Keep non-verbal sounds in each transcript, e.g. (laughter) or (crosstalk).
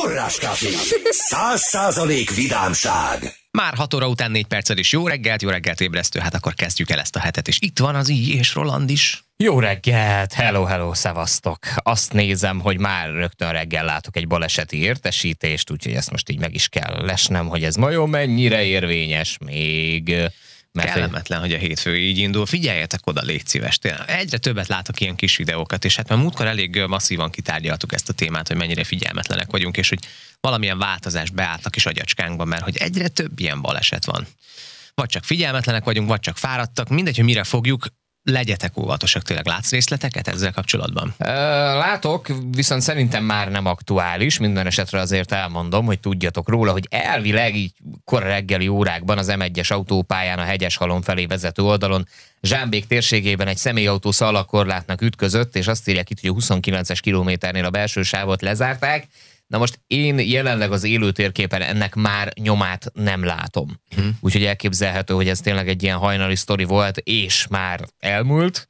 Forráskafé. Száz százalék vidámság. Már 6 óra után 4 perccel is jó reggelt, jó reggelt ébresztő, hát akkor kezdjük el ezt a hetet, és itt van az így és Roland is. Jó reggelt, hello, hello, szevasztok. Azt nézem, hogy már rögtön reggel látok egy baleseti értesítést, úgyhogy ezt most így meg is kell lesnem, hogy ez majon mennyire érvényes még. Mert Kellemetlen, hogy a hétfő így indul. Figyeljetek oda, légy szíves. Tényleg. Egyre többet látok ilyen kis videókat, és hát már múltkor elég masszívan kitárgyaltuk ezt a témát, hogy mennyire figyelmetlenek vagyunk, és hogy valamilyen változás beálltak is agyacskánkba, mert hogy egyre több ilyen baleset van. Vagy csak figyelmetlenek vagyunk, vagy csak fáradtak, mindegy, hogy mire fogjuk, legyetek óvatosak, tényleg látsz részleteket ezzel kapcsolatban? Látok, viszont szerintem már nem aktuális, minden esetre azért elmondom, hogy tudjatok róla, hogy elvileg így kora reggeli órákban az M1-es autópályán a hegyes halom felé vezető oldalon Zsámbék térségében egy személyautó szalakorlátnak ütközött, és azt írják itt, hogy a 29-es kilométernél a belső sávot lezárták, Na most én jelenleg az élőtérképen ennek már nyomát nem látom. Hmm. Úgyhogy elképzelhető, hogy ez tényleg egy ilyen hajnali sztori volt, és már elmúlt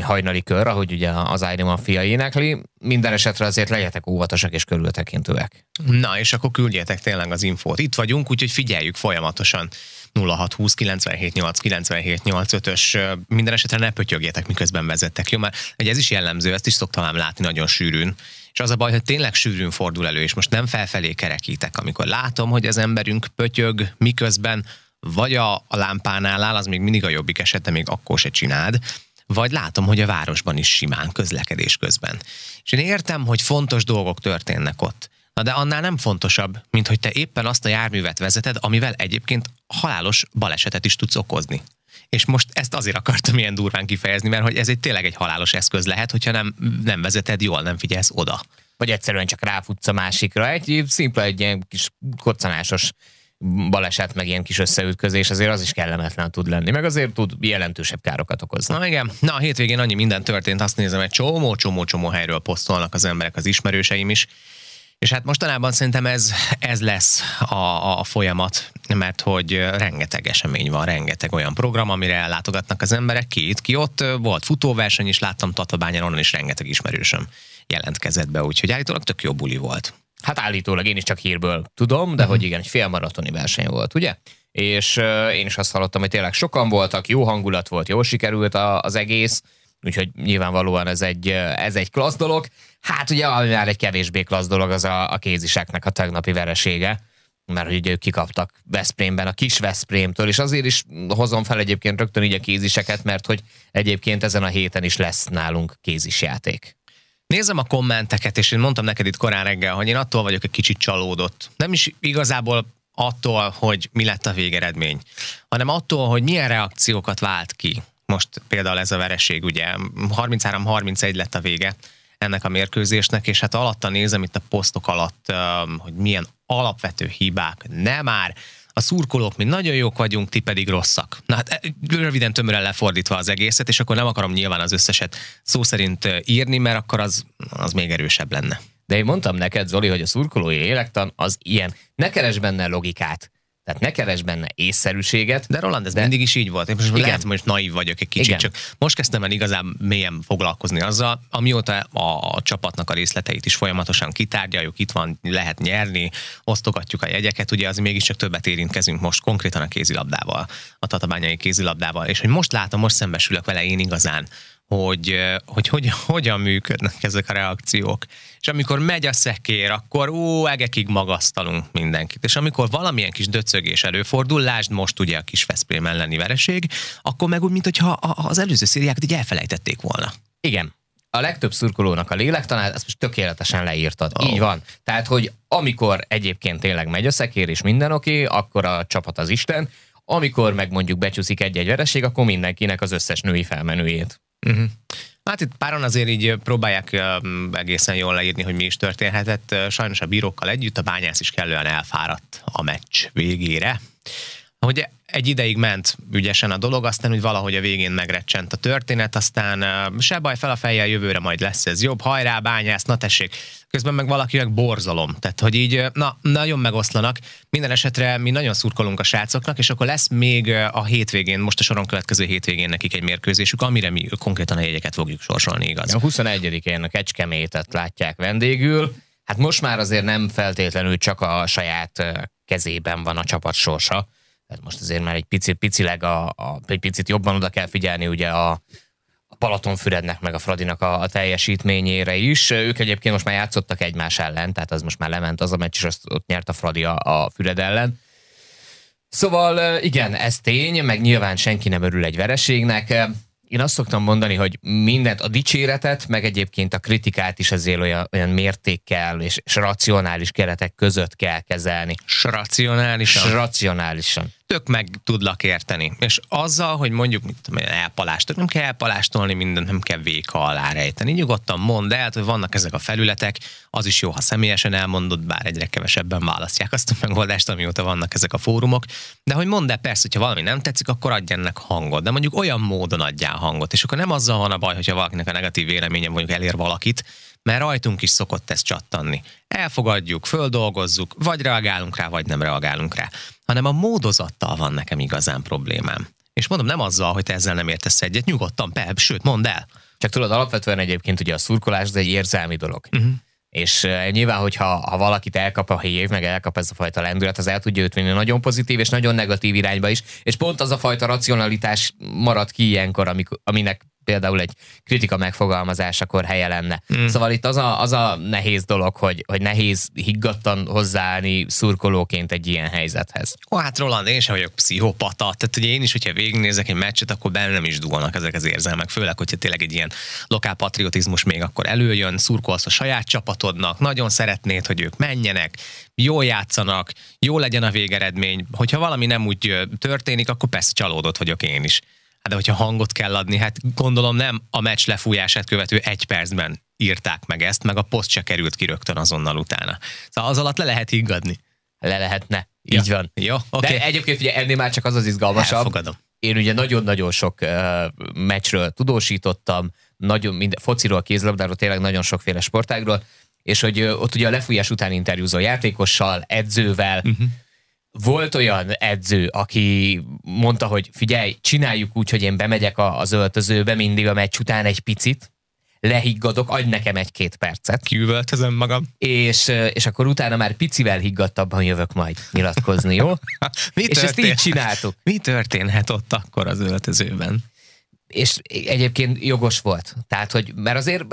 hajnali kör, ahogy ugye az Iron Mafia énekli. Minden esetre azért legyetek óvatosak és körültekintőek. Na, és akkor küldjetek tényleg az infót. Itt vagyunk, úgyhogy figyeljük folyamatosan. 0620 97 8 97 ös minden esetre ne pötyögjetek, miközben vezettek. Jó, mert ugye ez is jellemző, ezt is szoktam ám látni nagyon sűrűn. És az a baj, hogy tényleg sűrűn fordul elő, és most nem felfelé kerekítek. Amikor látom, hogy az emberünk pötyög, miközben vagy a, a lámpánál áll, az még mindig a jobbik esete, még akkor se csináld, vagy látom, hogy a városban is simán közlekedés közben. És én értem, hogy fontos dolgok történnek ott. Na de annál nem fontosabb, mint hogy te éppen azt a járművet vezeted, amivel egyébként halálos balesetet is tudsz okozni. És most ezt azért akartam ilyen durván kifejezni, mert hogy ez egy tényleg egy halálos eszköz lehet, hogyha nem, nem vezeted jól, nem figyelsz oda. Vagy egyszerűen csak ráfutsz a másikra. Egy szimpla, egy ilyen kis koccanásos baleset, meg ilyen kis összeütközés, azért az is kellemetlen tud lenni, meg azért tud jelentősebb károkat okozni. Na igen, na a hétvégén annyi minden történt, azt nézem, egy csomó, csomó, csomó helyről posztolnak az emberek, az ismerőseim is, és hát mostanában szerintem ez, ez lesz a, a folyamat, mert hogy rengeteg esemény van, rengeteg olyan program, amire ellátogatnak az emberek, két ki ott, volt futóverseny is, láttam Tatabányán, onnan is rengeteg ismerősöm jelentkezett be, úgyhogy állítólag tök jó buli volt. Hát állítólag én is csak hírből tudom, de uh-huh. hogy igen, egy félmaratoni verseny volt, ugye? És uh, én is azt hallottam, hogy tényleg sokan voltak, jó hangulat volt, jól sikerült a, az egész, úgyhogy nyilvánvalóan ez egy, ez egy klassz dolog. Hát ugye, ami már egy kevésbé klassz dolog, az a, a kéziseknek a tegnapi veresége, mert hogy ők kikaptak Veszprémben, a kis Veszprémtől, és azért is hozom fel egyébként rögtön így a kéziseket, mert hogy egyébként ezen a héten is lesz nálunk kézisjáték. Nézem a kommenteket, és én mondtam neked itt korán reggel, hogy én attól vagyok egy kicsit csalódott. Nem is igazából attól, hogy mi lett a végeredmény, hanem attól, hogy milyen reakciókat vált ki. Most például ez a vereség, ugye 33-31 lett a vége ennek a mérkőzésnek, és hát alatta nézem itt a posztok alatt, hogy milyen alapvető hibák, nem már, a szurkolók mi nagyon jók vagyunk, ti pedig rosszak. Na hát e, röviden tömören lefordítva az egészet, és akkor nem akarom nyilván az összeset szó szerint írni, mert akkor az, az még erősebb lenne. De én mondtam neked, Zoli, hogy a szurkolói lélektan az ilyen. Ne keres benne logikát. Tehát ne keres benne észszerűséget. De Roland, ez de... mindig is így volt. Én most Igen. lehet, hogy most naív vagyok egy kicsit, Igen. csak most kezdtem el igazán mélyen foglalkozni azzal, amióta a, a csapatnak a részleteit is folyamatosan kitárgyaljuk, itt van, lehet nyerni, osztogatjuk a jegyeket, ugye az mégiscsak többet érintkezünk most konkrétan a kézilabdával, a tatabányai kézilabdával, és hogy most látom, most szembesülök vele én igazán, hogy, hogy, hogy hogyan működnek ezek a reakciók. És amikor megy a szekér, akkor ó, egekig magasztalunk mindenkit. És amikor valamilyen kis döcögés előfordul, lásd most ugye a kis Veszprém elleni vereség, akkor meg úgy, mintha az előző szériákat így elfelejtették volna. Igen, a legtöbb szurkolónak a lélektanát, ezt most tökéletesen leírtad. Oh. Így van. Tehát, hogy amikor egyébként tényleg megy a szekér és minden oké, akkor a csapat az Isten, amikor meg mondjuk becsúszik egy-egy vereség, akkor mindenkinek az összes női felmenőjét. Uh-huh. Hát itt páran azért így próbálják egészen jól leírni, hogy mi is történhetett. Sajnos a bírókkal együtt a bányász is kellően elfáradt a meccs végére. Hogy egy ideig ment ügyesen a dolog, aztán úgy valahogy a végén megrecsent a történet, aztán se baj, fel a fejjel jövőre majd lesz ez jobb, hajrá, bányász, na tessék, közben meg valakinek borzalom. Tehát, hogy így, na, nagyon megoszlanak. Minden esetre mi nagyon szurkolunk a srácoknak, és akkor lesz még a hétvégén, most a soron következő hétvégén nekik egy mérkőzésük, amire mi konkrétan a jegyeket fogjuk sorsolni, igaz? A 21-én a Kecskemétet látják vendégül, Hát most már azért nem feltétlenül csak a saját kezében van a csapat sorsa. Tehát most azért már egy picit, picileg a, a, egy picit jobban oda kell figyelni ugye a, a Balatonfürednek meg a Fradinak a, a teljesítményére is. Ők egyébként most már játszottak egymás ellen, tehát az most már lement az a meccs, és azt ott nyert a Fradi a, a Füred ellen. Szóval igen, ez tény, meg nyilván senki nem örül egy vereségnek én azt szoktam mondani, hogy mindent, a dicséretet, meg egyébként a kritikát is azért olyan, olyan mértékkel és, és racionális keretek között kell kezelni. S racionálisan? S racionálisan tök meg tudlak érteni. És azzal, hogy mondjuk mit tudom, elpalást, nem kell elpalástolni mindent, nem kell véka alá rejteni. Nyugodtan mondd el, hogy vannak ezek a felületek, az is jó, ha személyesen elmondod, bár egyre kevesebben választják azt a megoldást, amióta vannak ezek a fórumok. De hogy mondd el persze, hogyha valami nem tetszik, akkor adj ennek hangot. De mondjuk olyan módon adjál hangot. És akkor nem azzal van a baj, hogyha valakinek a negatív véleménye mondjuk elér valakit, mert rajtunk is szokott ez csattanni. Elfogadjuk, földolgozzuk, vagy reagálunk rá, vagy nem reagálunk rá. Hanem a módozattal van nekem igazán problémám. És mondom, nem azzal, hogy te ezzel nem értesz egyet, nyugodtan, persze, sőt, mondd el. Csak tudod, alapvetően egyébként ugye a szurkolás az egy érzelmi dolog. Uh-huh. És uh, nyilván, hogyha ha valakit elkap a hív, meg elkap ez a fajta lendület, az el tudja őt vinni nagyon pozitív és nagyon negatív irányba is. És pont az a fajta racionalitás marad ki ilyenkor, amikor, aminek például egy kritika megfogalmazásakor helye lenne. Mm. Szóval itt az a, az a nehéz dolog, hogy, hogy nehéz higgadtan hozzáállni szurkolóként egy ilyen helyzethez. Ó, hát Roland, én sem vagyok pszichopata, tehát ugye én is, hogyha végignézek egy meccset, akkor bennem is dugolnak ezek az érzelmek, főleg, hogyha tényleg egy ilyen lokál patriotizmus még akkor előjön, szurkolsz a saját csapatodnak, nagyon szeretnéd, hogy ők menjenek, jól játszanak, jó legyen a végeredmény. Hogyha valami nem úgy történik, akkor persze csalódott vagyok én is. Hát de hogyha hangot kell adni, hát gondolom nem a meccs lefújását követő egy percben írták meg ezt, meg a poszt se került ki rögtön azonnal utána. Szóval az alatt le lehet higgadni. Le lehetne. Így ja. van. Jó, okay. De egyébként ugye ennél már csak az az izgalmasabb. Elfogadom. Én ugye nagyon-nagyon sok uh, meccsről tudósítottam, nagyon minden, fociról, kézlabdáról, tényleg nagyon sokféle sportágról, és hogy uh, ott ugye a lefújás után interjúzó játékossal, edzővel, uh-huh volt olyan edző, aki mondta, hogy figyelj, csináljuk úgy, hogy én bemegyek az öltözőbe mindig a meccs után egy picit, lehiggadok, adj nekem egy-két percet. Kiüvöltözöm magam. És, és akkor utána már picivel higgadtabban jövök majd nyilatkozni, jó? (laughs) Mi és ezt így csináltuk. Mi történhet ott akkor az öltözőben? És egyébként jogos volt. Tehát, hogy, mert azért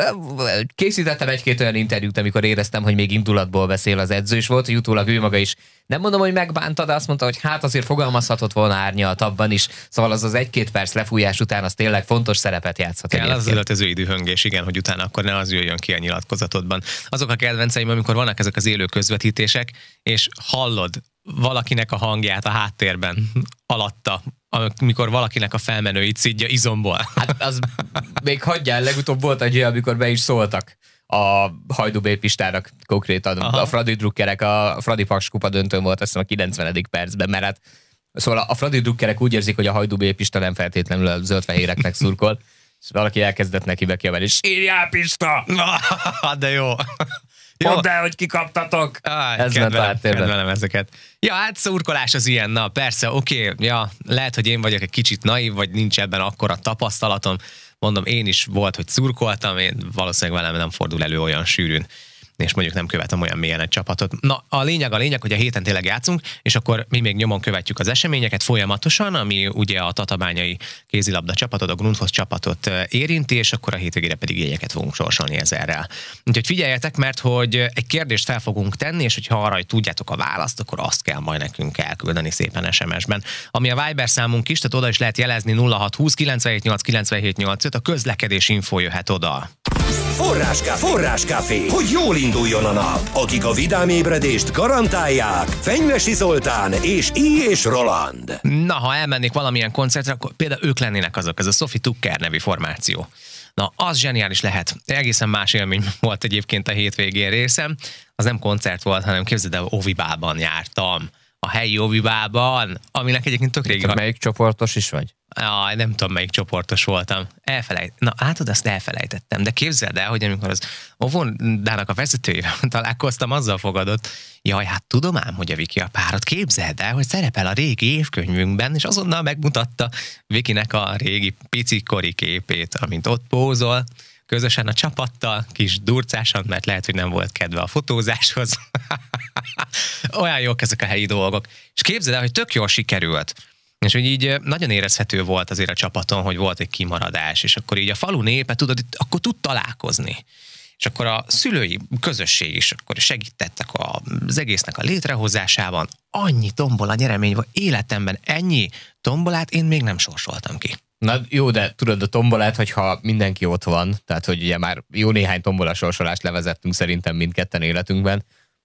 készítettem egy-két olyan interjút, amikor éreztem, hogy még indulatból beszél az edző, és volt, hogy utólag ő maga is nem mondom, hogy megbánta, de azt mondta, hogy hát azért fogalmazhatott volna árnyaltabban is. Szóval az az egy-két perc lefújás után az tényleg fontos szerepet játszhat. Kell az öltöző időhöngés, igen, hogy utána akkor ne az jöjjön ki a nyilatkozatodban. Azok a kedvenceim, amikor vannak ezek az élő közvetítések, és hallod valakinek a hangját a háttérben, alatta, amikor valakinek a felmenőit szidja izomból. Hát az még hagyjál, legutóbb volt egy olyan, amikor be is szóltak a Hajdú Pistának konkrétan. Aha. A Fradi drukkerek, a Fradi Paks kupa döntőn volt azt hiszem a 90. percben, mert hát Szóval a Fradi drukkerek úgy érzik, hogy a Hajdú Pista nem feltétlenül a zöldfehéreknek szurkol, és valaki elkezdett neki bekiabálni, sírjál Pista! (laughs) De jó. Mondd el, hogy kikaptatok! Ah, Ez kedvelem, kedvelem ezeket. Ja, hát szurkolás az ilyen, na persze, oké, okay, ja, lehet, hogy én vagyok egy kicsit naív, vagy nincs ebben akkora tapasztalatom. Mondom, én is volt, hogy szurkoltam, én valószínűleg velem nem fordul elő olyan sűrűn és mondjuk nem követem olyan mélyen egy csapatot. Na, a lényeg a lényeg, hogy a héten tényleg játszunk, és akkor mi még nyomon követjük az eseményeket folyamatosan, ami ugye a tatabányai kézilabda csapatot, a Grundfos csapatot érinti, és akkor a hétvégére pedig jegyeket fogunk sorsolni ezerrel. Úgyhogy figyeljetek, mert hogy egy kérdést fel fogunk tenni, és hogyha arra, hogy tudjátok a választ, akkor azt kell majd nekünk elküldeni szépen SMS-ben. Ami a Viber számunk is, tehát oda is lehet jelezni 0620 978 978 a közlekedés info jöhet oda. Forráskafé, forráskafé, hogy jól induljon a nap. Akik a vidám ébredést garantálják, Fenyvesi Zoltán és I. és Roland. Na, ha elmennék valamilyen koncertre, akkor például ők lennének azok, ez a Sophie Tucker nevű formáció. Na, az zseniális lehet. Egészen más élmény (laughs) volt egyébként a hétvégén részem. Az nem koncert volt, hanem képzeld el, Ovibában jártam. A helyi Ovibában, aminek egyébként tök régi. Melyik csoportos is vagy? Jaj, nem tudom, melyik csoportos voltam. Elfelejt. Na, átod, azt elfelejtettem. De képzeld el, hogy amikor az óvodának a vezetőjével (laughs) találkoztam, azzal fogadott, jaj, hát tudom ám, hogy a Viki a párod. Képzeld el, hogy szerepel a régi évkönyvünkben, és azonnal megmutatta Vikinek a régi picikori képét, amint ott pózol közösen a csapattal, kis durcásan, mert lehet, hogy nem volt kedve a fotózáshoz. (laughs) Olyan jók ezek a helyi dolgok. És képzeld el, hogy tök jól sikerült. És hogy így nagyon érezhető volt azért a csapaton, hogy volt egy kimaradás, és akkor így a falu népe, tudod, akkor tud találkozni. És akkor a szülői közösség is akkor segítettek az egésznek a létrehozásában. Annyi tombola nyeremény volt életemben, ennyi tombolát én még nem sorsoltam ki. Na jó, de tudod a tombolát, hogyha mindenki ott van, tehát hogy ugye már jó néhány tombola sorsolást levezettünk szerintem mindketten életünkben,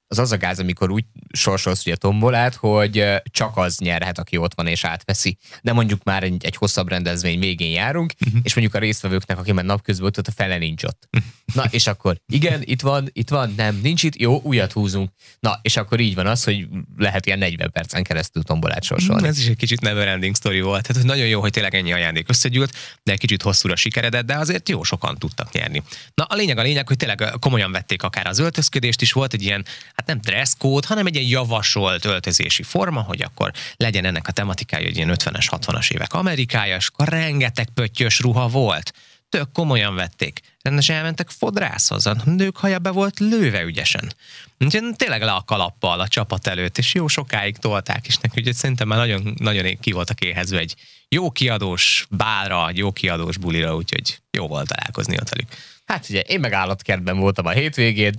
az az a gáz, amikor úgy sorsolsz ugye tombolát, hogy csak az nyerhet, aki ott van és átveszi. De mondjuk már egy, egy hosszabb rendezvény végén járunk, uh-huh. és mondjuk a résztvevőknek, aki már napközben ott, a fele nincs ott. Uh-huh. Na, és akkor igen, itt van, itt van, nem, nincs itt, jó, újat húzunk. Na, és akkor így van az, hogy lehet ilyen 40 percen keresztül tombolát sorsolni. Ez is egy kicsit never ending story volt. Tehát, hogy nagyon jó, hogy tényleg ennyi ajándék összegyűlt, de egy kicsit hosszúra sikeredett, de azért jó sokan tudtak nyerni. Na, a lényeg a lényeg, hogy tényleg komolyan vették akár az öltözködést is, volt egy ilyen, hát nem dress code, hanem egy ilyen javasolt öltözési forma, hogy akkor legyen ennek a tematikája, hogy ilyen 50-es, 60-as évek Amerikája, és akkor rengeteg pöttyös ruha volt. Tök komolyan vették. Rendesen elmentek fodrászhoz, a nők haja be volt lőve ügyesen. Úgyhogy tényleg le a kalappal a csapat előtt, és jó sokáig tolták is neki, úgyhogy szerintem már nagyon, nagyon ki voltak éhezve egy jó kiadós bálra, egy jó kiadós bulira, úgyhogy jó volt találkozni ott velük. Hát ugye, én meg állatkertben voltam a hétvégén,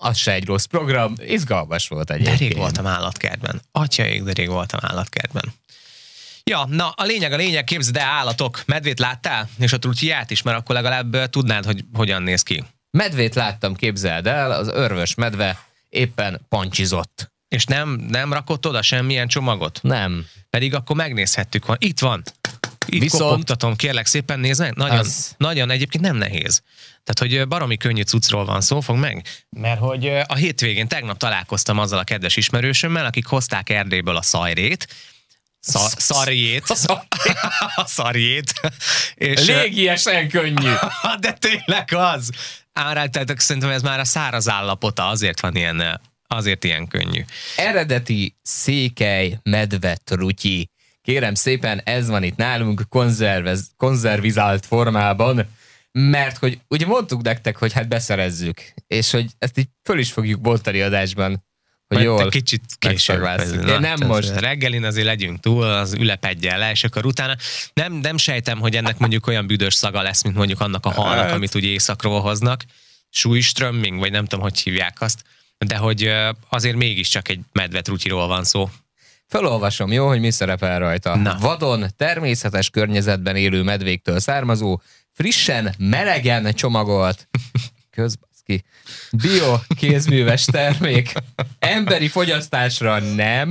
az se egy rossz program, izgalmas volt egyébként. De rég voltam állatkertben. Atyaik, de rég voltam állatkertben. Ja, na a lényeg, a lényeg, képzeld el állatok. Medvét láttál? És a trutyját is, mert akkor legalább tudnád, hogy hogyan néz ki. Medvét láttam, képzeld el, az örvös medve éppen pancsizott. És nem, nem rakott oda semmilyen csomagot? Nem. Pedig akkor megnézhettük, van. Itt van. Itt Viszont... kopogtatom, kérlek szépen nézd meg. Nagyon, az... nagyon egyébként nem nehéz. Tehát, hogy baromi könnyű cuccról van szó, fog meg. Mert hogy a hétvégén tegnap találkoztam azzal a kedves ismerősömmel, akik hozták Erdélyből a szajrét, Szar, szarjét. (laughs) A (laughs) szarjét. És, Légiesen könnyű. (laughs) De tényleg az. Áráltátok, szerintem ez már a száraz állapota, azért van ilyen, azért ilyen könnyű. Eredeti székely medve trutyi. Kérem szépen, ez van itt nálunk konzervez, konzervizált formában mert hogy ugye mondtuk nektek, hogy hát beszerezzük, és hogy ezt így föl is fogjuk boltani adásban, hogy jól kicsit később. De nem most. Reggelin azért legyünk túl, az ülepedjen le, és akkor utána nem, nem sejtem, hogy ennek mondjuk olyan büdös szaga lesz, mint mondjuk annak a halnak, hát. amit ugye éjszakról hoznak. Súlyströmming, vagy nem tudom, hogy hívják azt, de hogy azért mégiscsak egy medvetrutyiról van szó. Felolvasom, jó, hogy mi szerepel rajta. Na. Vadon, természetes környezetben élő medvéktől származó, frissen, melegen csomagolt, (laughs) közbaszki, bio kézműves termék, emberi fogyasztásra nem,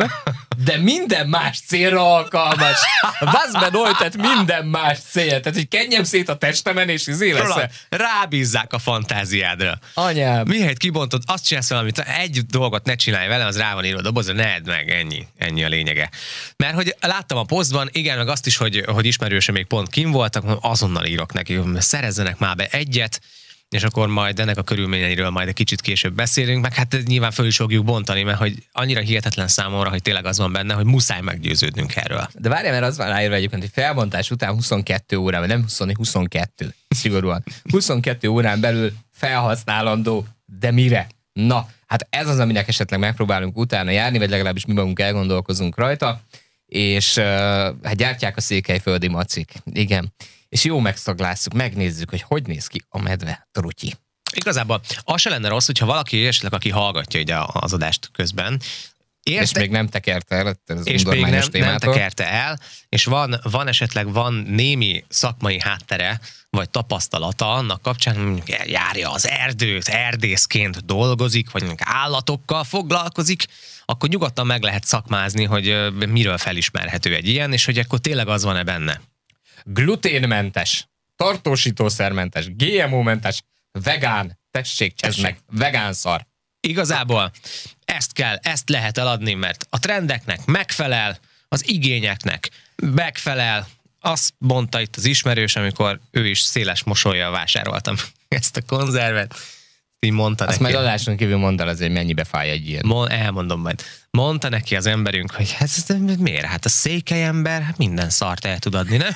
de minden más célra alkalmas. Vazben oltat minden más cél. Tehát, hogy kenjem szét a testemen, és izé lesz. Rábízzák a fantáziádra. Anyám. Mihelyt kibontod, azt csinálsz valamit, egy dolgot ne csinálj vele, az rá van írva a dobozra, ne edd meg, ennyi, ennyi a lényege. Mert hogy láttam a posztban, igen, meg azt is, hogy, hogy ismerőse még pont kim voltak, azonnal írok neki, szerezzenek már be egyet, és akkor majd ennek a körülményeiről majd egy kicsit később beszélünk, meg hát nyilván föl is fogjuk bontani, mert hogy annyira hihetetlen számomra, hogy tényleg az van benne, hogy muszáj meggyőződnünk erről. De várjál, mert az van ráírva egyébként, hogy felbontás után 22 órán, nem 20, 22, szigorúan. 22 órán belül felhasználandó, de mire? Na, hát ez az, aminek esetleg megpróbálunk utána járni, vagy legalábbis mi magunk elgondolkozunk rajta, és uh, hát gyártják a székelyföldi macik. Igen és jó megszaglásszuk, megnézzük, hogy hogy néz ki a medve trutyi. Igazából az se lenne rossz, hogyha valaki esetleg, aki hallgatja ide az adást közben, Érte, és még nem tekerte el az és még nem, nem tekerte el, és van, van esetleg van némi szakmai háttere, vagy tapasztalata annak kapcsán, hogy mondjuk járja az erdőt, erdészként dolgozik, vagy mondjuk állatokkal foglalkozik, akkor nyugodtan meg lehet szakmázni, hogy miről felismerhető egy ilyen, és hogy akkor tényleg az van-e benne gluténmentes, tartósítószermentes, GMO-mentes, vegán, tessék, csezd meg, vegán szar. Igazából ezt kell, ezt lehet eladni, mert a trendeknek megfelel, az igényeknek megfelel. Azt mondta itt az ismerős, amikor ő is széles mosolyjal vásároltam (laughs) ezt a konzervet. így mondta Azt neki. majd adáson kívül mondd el, azért mennyibe fáj egy ilyen. Mon, elmondom majd. Mondta neki az emberünk, hogy hát ez miért? Hát a székely ember hát minden szart el tud adni, nem?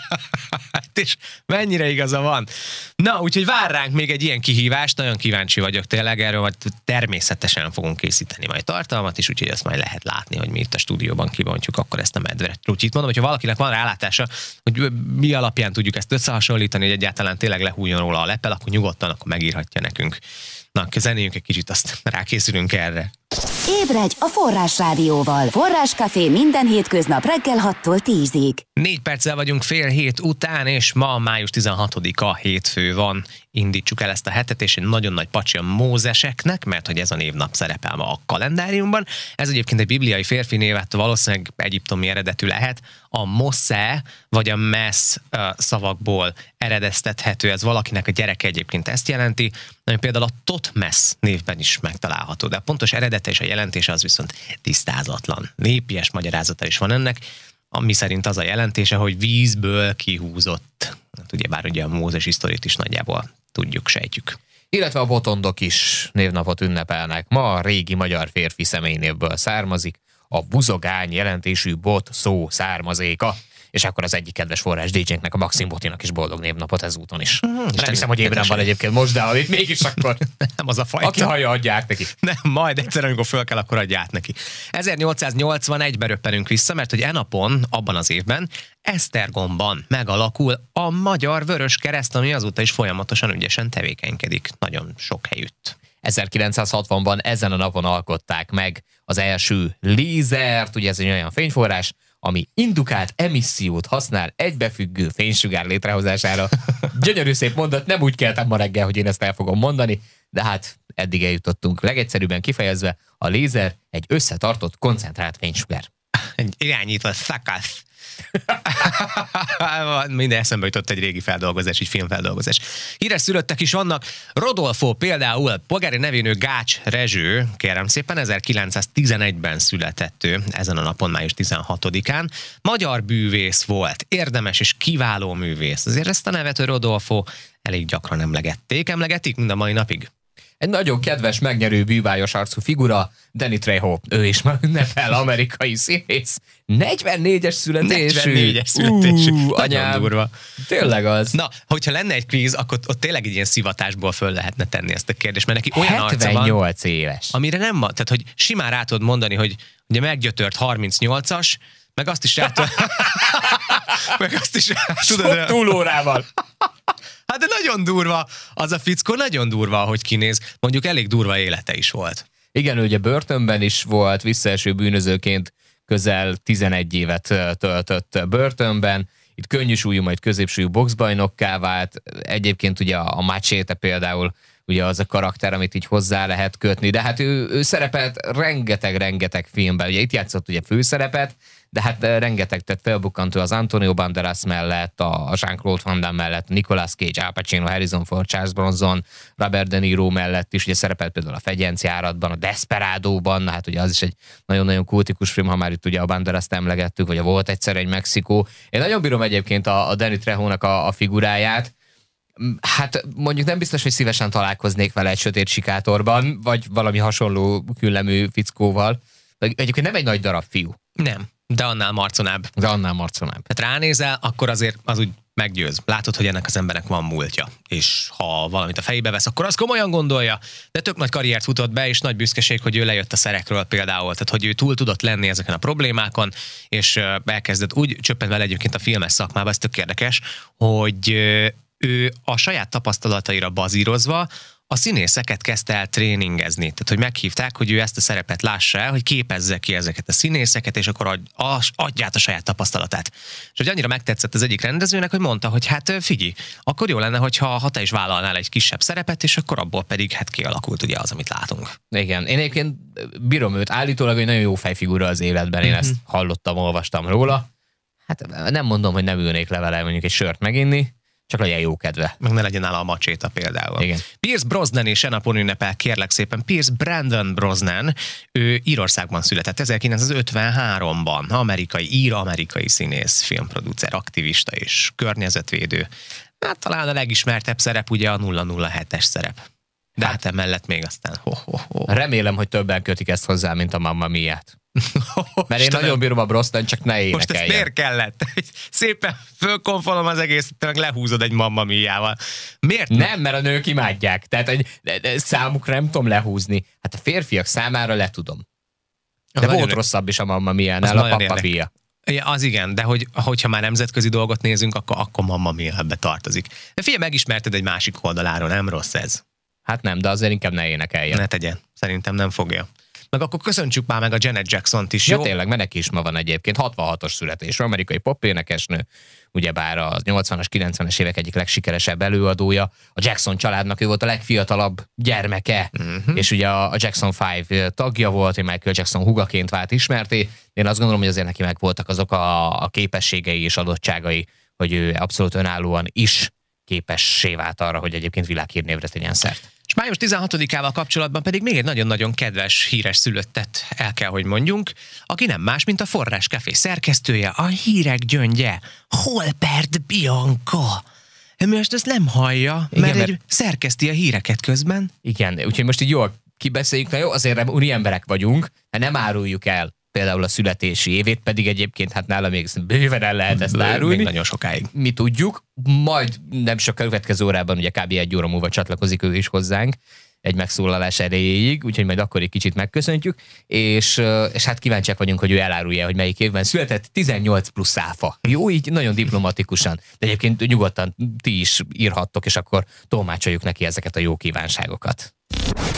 (laughs) hát és mennyire igaza van. Na, úgyhogy vár ránk még egy ilyen kihívást, nagyon kíváncsi vagyok tényleg erről, majd természetesen fogunk készíteni majd tartalmat is, úgyhogy ezt majd lehet látni, hogy mi itt a stúdióban kibontjuk akkor ezt a medvet. Úgyhogy mondom, hogyha valakinek van rálátása, hogy mi alapján tudjuk ezt összehasonlítani, hogy egyáltalán tényleg lehújjon róla a lepel, akkor nyugodtan akkor megírhatja nekünk. Na, zenéljünk egy kicsit, azt rákészülünk erre. Ébredj a Forrás Rádióval. Forráscafé minden hétköznap reggel 6-tól 10-ig. Négy perccel vagyunk fél hét után, és ma május 16-a hétfő van. Indítsuk el ezt a hetet, és egy nagyon nagy pacsi a Mózeseknek, mert hogy ez a névnap szerepel ma a kalendáriumban. Ez egyébként egy bibliai férfi név, hát valószínűleg egyiptomi eredetű lehet. A Mosze, vagy a Mesz szavakból eredeztethető, ez valakinek a gyereke egyébként ezt jelenti, ami például a Totmesz névben is megtalálható, de pontos eredete és a jelentése az viszont tisztázatlan. Népies magyarázata is van ennek, ami szerint az a jelentése, hogy vízből kihúzott. Hát ugye bár ugye a Mózes historit is nagyjából tudjuk, sejtjük. Illetve a botondok is névnapot ünnepelnek. Ma a régi magyar férfi személynévből származik, a buzogány jelentésű bot szó származéka. És akkor az egyik kedves forrás DJ-nek, a Maxim Botinak is boldog névnapot ezúton is. Hmm, nem hiszem, hogy ébren van egyébként most, de amit mégis akkor. (laughs) nem az a fajta. Aki hallja, adják neki. Nem, majd egyszer, amikor föl kell, akkor adják neki. 1881-ben röppenünk vissza, mert hogy enapon, abban az évben, Esztergomban megalakul a Magyar Vörös Kereszt, ami azóta is folyamatosan ügyesen tevékenykedik. Nagyon sok helyütt. 1960-ban ezen a napon alkották meg az első lézert, ugye ez egy olyan fényforrás, ami indukált emissziót használ egybefüggő fénysugár létrehozására. (laughs) Gyönyörű szép mondat, nem úgy keltem ma reggel, hogy én ezt el fogom mondani, de hát eddig eljutottunk. Legegyszerűbben kifejezve, a lézer egy összetartott, koncentrált fénysugár. Egy irányított szakasz. (laughs) Minden eszembe jutott egy régi feldolgozás, egy filmfeldolgozás. Híres szülöttek is vannak. Rodolfo például, polgári nevénő Gács Rezső, kérem szépen, 1911-ben született ő, ezen a napon, május 16-án. Magyar bűvész volt, érdemes és kiváló művész. Azért ezt a nevet, Rodolfo, elég gyakran emlegették. Emlegetik mind a mai napig? Egy nagyon kedves, megnyerő bűvályos arcú figura, Danny Trejo. Ő is már ünnepel, (laughs) amerikai színész. 44-es születésű. 44-es születésű. Uh, anyám. durva. Tényleg az. Na, hogyha lenne egy kvíz, akkor ott tényleg egy ilyen szivatásból föl lehetne tenni ezt a kérdést, mert neki olyan 78 arca van, éves. Amire nem van, tehát hogy simán rá tudod mondani, hogy ugye meggyötört 38-as, meg azt is rá tudod... (laughs) (laughs) meg azt is rá tudod... Sok túlórával. Hát de nagyon durva, az a fickó nagyon durva, hogy kinéz. Mondjuk elég durva élete is volt. Igen, ugye börtönben is volt, visszaeső bűnözőként közel 11 évet töltött börtönben. Itt könnyű súlyú, majd középsúlyú boxbajnokká vált. Egyébként ugye a Machete például ugye az a karakter, amit így hozzá lehet kötni, de hát ő, ő szerepelt rengeteg-rengeteg filmben, ugye itt játszott ugye főszerepet, de hát eh, rengeteg tett felbukkantó az Antonio Banderas mellett, a Jean-Claude Van Damme mellett, Nicolas Cage, Al Pacino, Harrison Ford, Charles Bronson, Robert De Niro mellett is, ugye szerepelt például a Fegyenciáratban, a Desperádóban, hát ugye az is egy nagyon-nagyon kultikus film, ha már itt ugye a Banderas-t emlegettük, vagy a Volt egyszer egy Mexikó. Én nagyon bírom egyébként a, a Danny Trejo-nak a, a figuráját, Hát mondjuk nem biztos, hogy szívesen találkoznék vele egy sötét sikátorban, vagy valami hasonló küllemű fickóval. Egyébként nem egy nagy darab fiú. Nem, de annál marconább. De annál marconább. Hát ránézel, akkor azért az úgy meggyőz. Látod, hogy ennek az embernek van múltja. És ha valamit a fejébe vesz, akkor az komolyan gondolja. De tök nagy karriert futott be, és nagy büszkeség, hogy ő lejött a szerekről például. Tehát, hogy ő túl tudott lenni ezeken a problémákon, és elkezdett úgy csöppent vele egyébként a filmes szakmába, ez tök érdekes, hogy ő a saját tapasztalataira bazírozva a színészeket kezdte el tréningezni. Tehát, hogy meghívták, hogy ő ezt a szerepet lássa el, hogy képezze ki ezeket a színészeket, és akkor adj, adját a saját tapasztalatát. És hogy annyira megtetszett az egyik rendezőnek, hogy mondta, hogy hát figyelj, akkor jó lenne, hogyha ha te is vállalnál egy kisebb szerepet, és akkor abból pedig hát kialakult ugye az, amit látunk. Igen, én egyébként bírom őt, állítólag egy nagyon jó fejfigura az életben, én mm-hmm. ezt hallottam, olvastam róla. Hát nem mondom, hogy nem ülnék le vele mondjuk egy sört meginni, csak legyen jó kedve. Meg ne legyen nála a macséta például. Igen. Pierce Brosnan és enapon ünnepel, kérlek szépen. Pierce Brandon Brosnan, ő Írországban született 1953-ban. Amerikai, ír-amerikai színész, filmproducer, aktivista és környezetvédő. Hát talán a legismertebb szerep ugye a 007-es szerep. De hát emellett még aztán ho, ho, ho. Remélem, hogy többen kötik ezt hozzá, mint a Mamma Miát. Mert én nagyon bírom a Brosnan, csak ne Most ezt énekeljen. miért kellett? (laughs) Szépen fölkonfolom az egészet, meg lehúzod egy mamma miával. Miért? Nem, mert a nők imádják. Tehát egy, számukra nem tudom lehúzni. Hát a férfiak számára le tudom. De volt rosszabb is a Mamma Miánál, a érdekes. Pia. Ja, az igen, de hogy, hogyha már nemzetközi dolgot nézünk, akkor, akkor mamma mi ebbe tartozik. De figyelj, megismerted egy másik oldaláról, nem rossz ez. Hát nem, de azért inkább ne énekeljen. Ne tegyen. Szerintem nem fogja. Meg akkor köszöntsük már meg a Janet Jackson-t is, Ja, jó? tényleg, mert neki is ma van egyébként. 66-os születésű, amerikai popénekesnő, ugyebár a 80-as, 90-es évek egyik legsikeresebb előadója. A Jackson családnak ő volt a legfiatalabb gyermeke, uh-huh. és ugye a a Jackson 5 tagja volt, én Michael Jackson hugaként vált ismerté. Én azt gondolom, hogy azért neki meg voltak azok a, a képességei és adottságai, hogy ő abszolút önállóan is képessé vált arra, hogy egyébként világhírnévre tegyen szert. Május 16-ával kapcsolatban pedig még egy nagyon-nagyon kedves, híres szülöttet el kell, hogy mondjunk, aki nem más, mint a Forrás Café szerkesztője, a hírek gyöngye, Holpert Bianca. Most ezt nem hallja, Igen, mert, mert- egy szerkeszti a híreket közben. Igen, úgyhogy most így jól kibeszéljük, na jó, azért nem úri emberek vagyunk, hát nem áruljuk el például a születési évét, pedig egyébként hát nála még bőven el lehet ezt Még árulni. nagyon sokáig. Mi tudjuk, majd nem sok következő órában, ugye kb. egy óra múlva csatlakozik ő is hozzánk, egy megszólalás erejéig, úgyhogy majd akkor egy kicsit megköszöntjük, és, és hát kíváncsiak vagyunk, hogy ő elárulja, hogy melyik évben született, 18 plusz áfa. Jó, így nagyon diplomatikusan, de egyébként nyugodtan ti is írhattok, és akkor tolmácsoljuk neki ezeket a jó kívánságokat.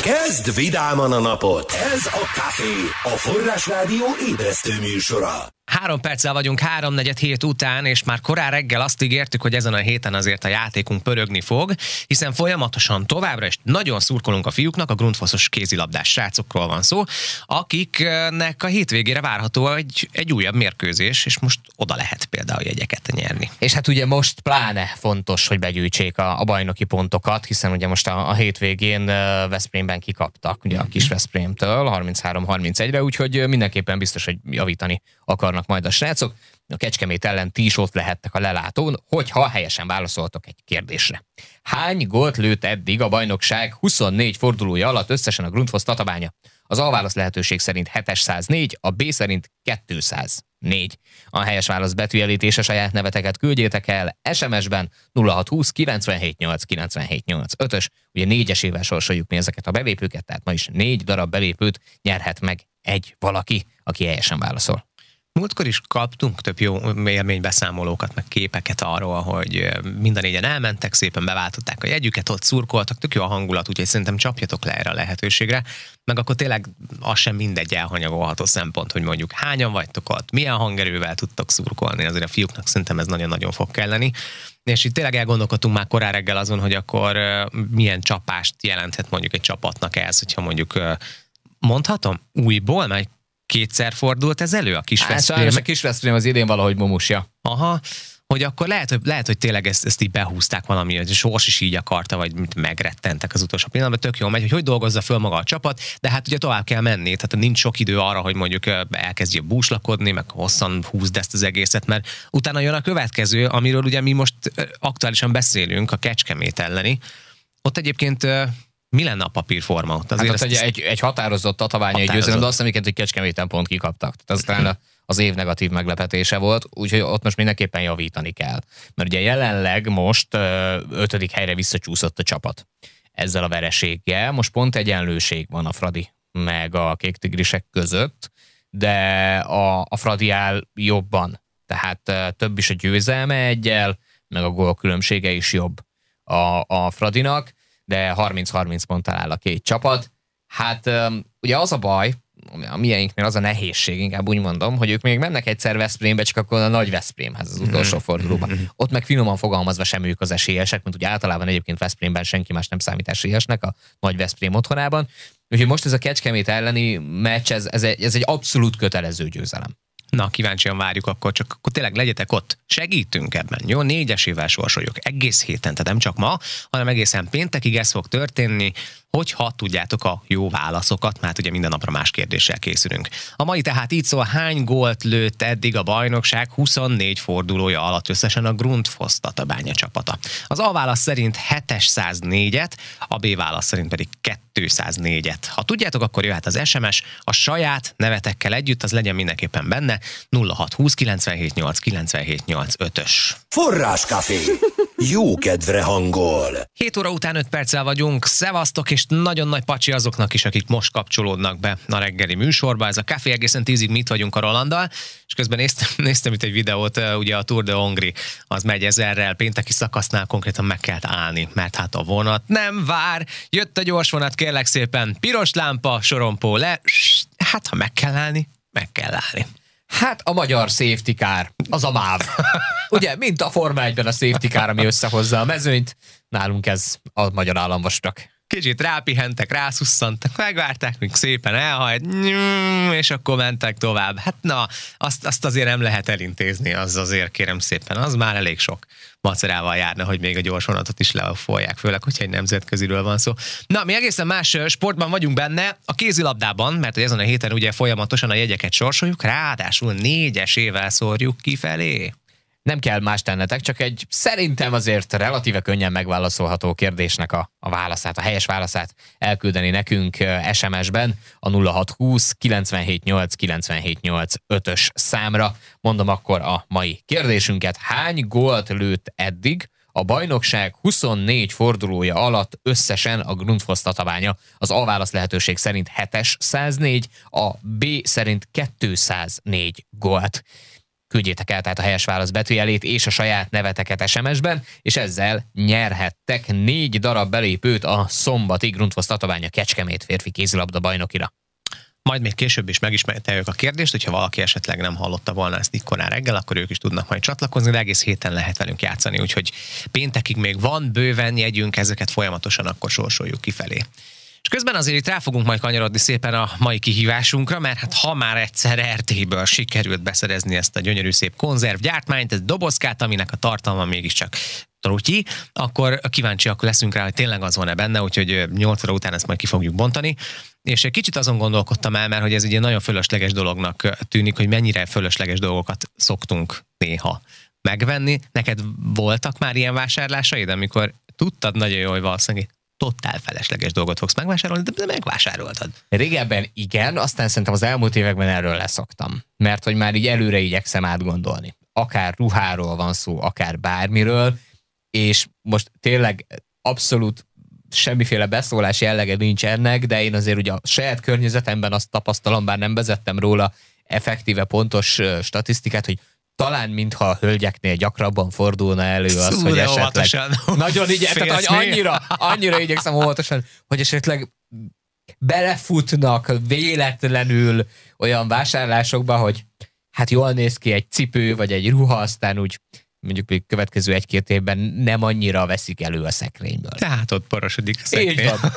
Kezd vidáman a napot! Ez a Café, a Forrás Rádió ébresztő műsora. Három perccel vagyunk háromnegyed hét után, és már korán reggel azt ígértük, hogy ezen a héten azért a játékunk pörögni fog, hiszen folyamatosan továbbra is nagyon szurkolunk a fiúknak, a grundfoszos kézilabdás srácokról van szó, akiknek a hétvégére várható egy, egy újabb mérkőzés, és most oda lehet például jegyeket nyerni. És hát ugye most pláne fontos, hogy begyűjtsék a, a bajnoki pontokat, hiszen ugye most a, a hétvégén uh, Veszprémben kikaptak, ugye a kis Veszprémtől 33-31-re, úgyhogy mindenképpen biztos, hogy javítani akarnak majd a srácok. A Kecskemét ellen ti is ott lehettek a lelátón, hogyha helyesen válaszoltok egy kérdésre. Hány gólt lőtt eddig a bajnokság 24 fordulója alatt összesen a Grundfos tatabánya? Az A válasz lehetőség szerint 704, a B szerint 204. A helyes válasz betűjelítés a saját neveteket küldjétek el SMS-ben 0620 978 978 5-ös. Ugye négyesével sorsoljuk mi ezeket a belépőket, tehát ma is négy darab belépőt nyerhet meg egy valaki, aki helyesen válaszol. Múltkor is kaptunk több jó élménybeszámolókat, meg képeket arról, hogy mind a négyen elmentek, szépen beváltották a jegyüket, ott szurkoltak, tök jó a hangulat, úgyhogy szerintem csapjatok le erre a lehetőségre. Meg akkor tényleg az sem mindegy elhanyagolható szempont, hogy mondjuk hányan vagytok ott, milyen hangerővel tudtok szurkolni, azért a fiúknak szerintem ez nagyon-nagyon fog kelleni. És itt tényleg elgondolkodtunk már korán reggel azon, hogy akkor milyen csapást jelenthet mondjuk egy csapatnak ez, hogyha mondjuk mondhatom, újból, mert kétszer fordult ez elő a kis Hát a kis Veszprém az idén valahogy mumusja. Aha, hogy akkor lehet, hogy, lehet, hogy tényleg ezt, ezt így behúzták valami, hogy sors is így akarta, vagy mit megrettentek az utolsó pillanatban, tök jól megy, hogy hogy dolgozza föl maga a csapat, de hát ugye tovább kell menni, tehát nincs sok idő arra, hogy mondjuk elkezdje búslakodni, meg hosszan húzd ezt az egészet, mert utána jön a következő, amiről ugye mi most aktuálisan beszélünk, a Kecskemét elleni. Ott egyébként mi lenne a papírforma ott? Hát ott ezt- egy, egy, egy határozott tatabányai Határozott. győzelem, de azt amiket, hogy Kecskeméten pont kikaptak. Tehát az talán az év negatív meglepetése volt, úgyhogy ott most mindenképpen javítani kell. Mert ugye jelenleg most ötödik helyre visszacsúszott a csapat ezzel a vereséggel. Most pont egyenlőség van a Fradi meg a kék tigrisek között, de a, a Fradi áll jobban. Tehát több is a győzelme egyel, meg a gól különbsége is jobb a, a Fradinak, de 30-30 ponttal áll a két csapat. Hát ugye az a baj, a mieinknél az a nehézség, inkább úgy mondom, hogy ők még mennek egyszer Veszprémbe, csak akkor a nagy Veszprémhez az utolsó fordulóban. Ott meg finoman fogalmazva sem ők az esélyesek, mint ugye általában egyébként Veszprémben senki más nem számít esélyesnek a nagy Veszprém otthonában. Úgyhogy most ez a Kecskemét elleni meccs, ez, ez, egy, ez egy abszolút kötelező győzelem. Na, kíváncsian várjuk akkor, csak akkor tényleg legyetek ott. Segítünk ebben, jó? Négyesével sorsoljuk egész héten, tehát nem csak ma, hanem egészen péntekig ez fog történni. Hogyha tudjátok a jó válaszokat, mert ugye minden napra más kérdéssel készülünk. A mai tehát így szól, hány gólt lőtt eddig a bajnokság 24 fordulója alatt összesen a Grundfos Tatabánya csapata. Az A válasz szerint 704-et, a B válasz szerint pedig 204-et. Ha tudjátok, akkor jöhet az SMS, a saját nevetekkel együtt, az legyen mindenképpen benne 0620 97 8 97 8 5-ös. Forráskafé. Jó kedvre hangol. 7 óra után 5 perccel vagyunk. Szevasztok, és nagyon nagy pacsi azoknak is, akik most kapcsolódnak be a reggeli műsorba. Ez a Café egészen tízig mit vagyunk a Rolanddal, és közben néztem, (laughs) néztem itt egy videót, ugye a Tour de Hongri, az megy ezerrel, pénteki szakasznál konkrétan meg kellett állni, mert hát a vonat nem vár, jött a gyors vonat, kérlek szépen, piros lámpa, sorompó le, hát ha meg kell állni, meg kell állni. Hát a magyar safety car, az a MÁV. (laughs) Ugye, mint a Forma 1-ben a safety car, ami összehozza a mezőnyt, nálunk ez a magyar államvastak. Kicsit rápihentek, rászusszantak, megvárták, míg szépen elhajt, és akkor mentek tovább. Hát na, azt, azt azért nem lehet elintézni, az azért kérem szépen, az már elég sok macerával járna, hogy még a gyors vonatot is lefolják, főleg, hogyha egy nemzetköziről van szó. Na, mi egészen más sportban vagyunk benne, a kézilabdában, mert ezen a héten ugye folyamatosan a jegyeket sorsoljuk, ráadásul négyesével szórjuk kifelé nem kell más tennetek, csak egy szerintem azért relatíve könnyen megválaszolható kérdésnek a, a válaszát, a helyes válaszát elküldeni nekünk SMS-ben a 0620 978 978 5-ös számra. Mondom akkor a mai kérdésünket. Hány gólt lőtt eddig a bajnokság 24 fordulója alatt összesen a Grundfos tatabánya. Az A válasz lehetőség szerint 7-es 104, a B szerint 204 gólt küldjétek el tehát a helyes válasz betűjelét és a saját neveteket SMS-ben, és ezzel nyerhettek négy darab belépőt a szombati Grundfos Tatabánya Kecskemét férfi kézilabda bajnokira. Majd még később is megismerteljük a kérdést, hogyha valaki esetleg nem hallotta volna ezt ikkonán reggel, akkor ők is tudnak majd csatlakozni, de egész héten lehet velünk játszani, úgyhogy péntekig még van bőven jegyünk, ezeket folyamatosan akkor sorsoljuk kifelé. És közben azért itt rá fogunk majd kanyarodni szépen a mai kihívásunkra, mert hát ha már egyszer RT-ből sikerült beszerezni ezt a gyönyörű szép konzervgyártmányt, ez dobozkát, aminek a tartalma mégiscsak trutyi, akkor kíváncsiak leszünk rá, hogy tényleg az van-e benne, úgyhogy 8 óra után ezt majd ki fogjuk bontani. És egy kicsit azon gondolkodtam el, mert hogy ez egy nagyon fölösleges dolognak tűnik, hogy mennyire fölösleges dolgokat szoktunk néha megvenni. Neked voltak már ilyen vásárlásaid, amikor tudtad nagyon jól, hogy valószínűleg totál felesleges dolgot fogsz megvásárolni, de megvásároltad. Régebben igen, aztán szerintem az elmúlt években erről leszoktam. Mert hogy már így előre igyekszem átgondolni. Akár ruháról van szó, akár bármiről, és most tényleg abszolút semmiféle beszólás jellege nincs ennek, de én azért ugye a saját környezetemben azt tapasztalom, bár nem vezettem róla effektíve pontos statisztikát, hogy talán mintha a hölgyeknél gyakrabban fordulna elő az, Szú, hogy esetleg óvatosan. nagyon így, tehát, hogy annyira, annyira igyekszem óvatosan, hogy esetleg belefutnak véletlenül olyan vásárlásokba, hogy hát jól néz ki egy cipő, vagy egy ruha, aztán úgy mondjuk még következő egy-két évben nem annyira veszik elő a szekrényből. Tehát ott porosodik a szekrény. Így van. (laughs)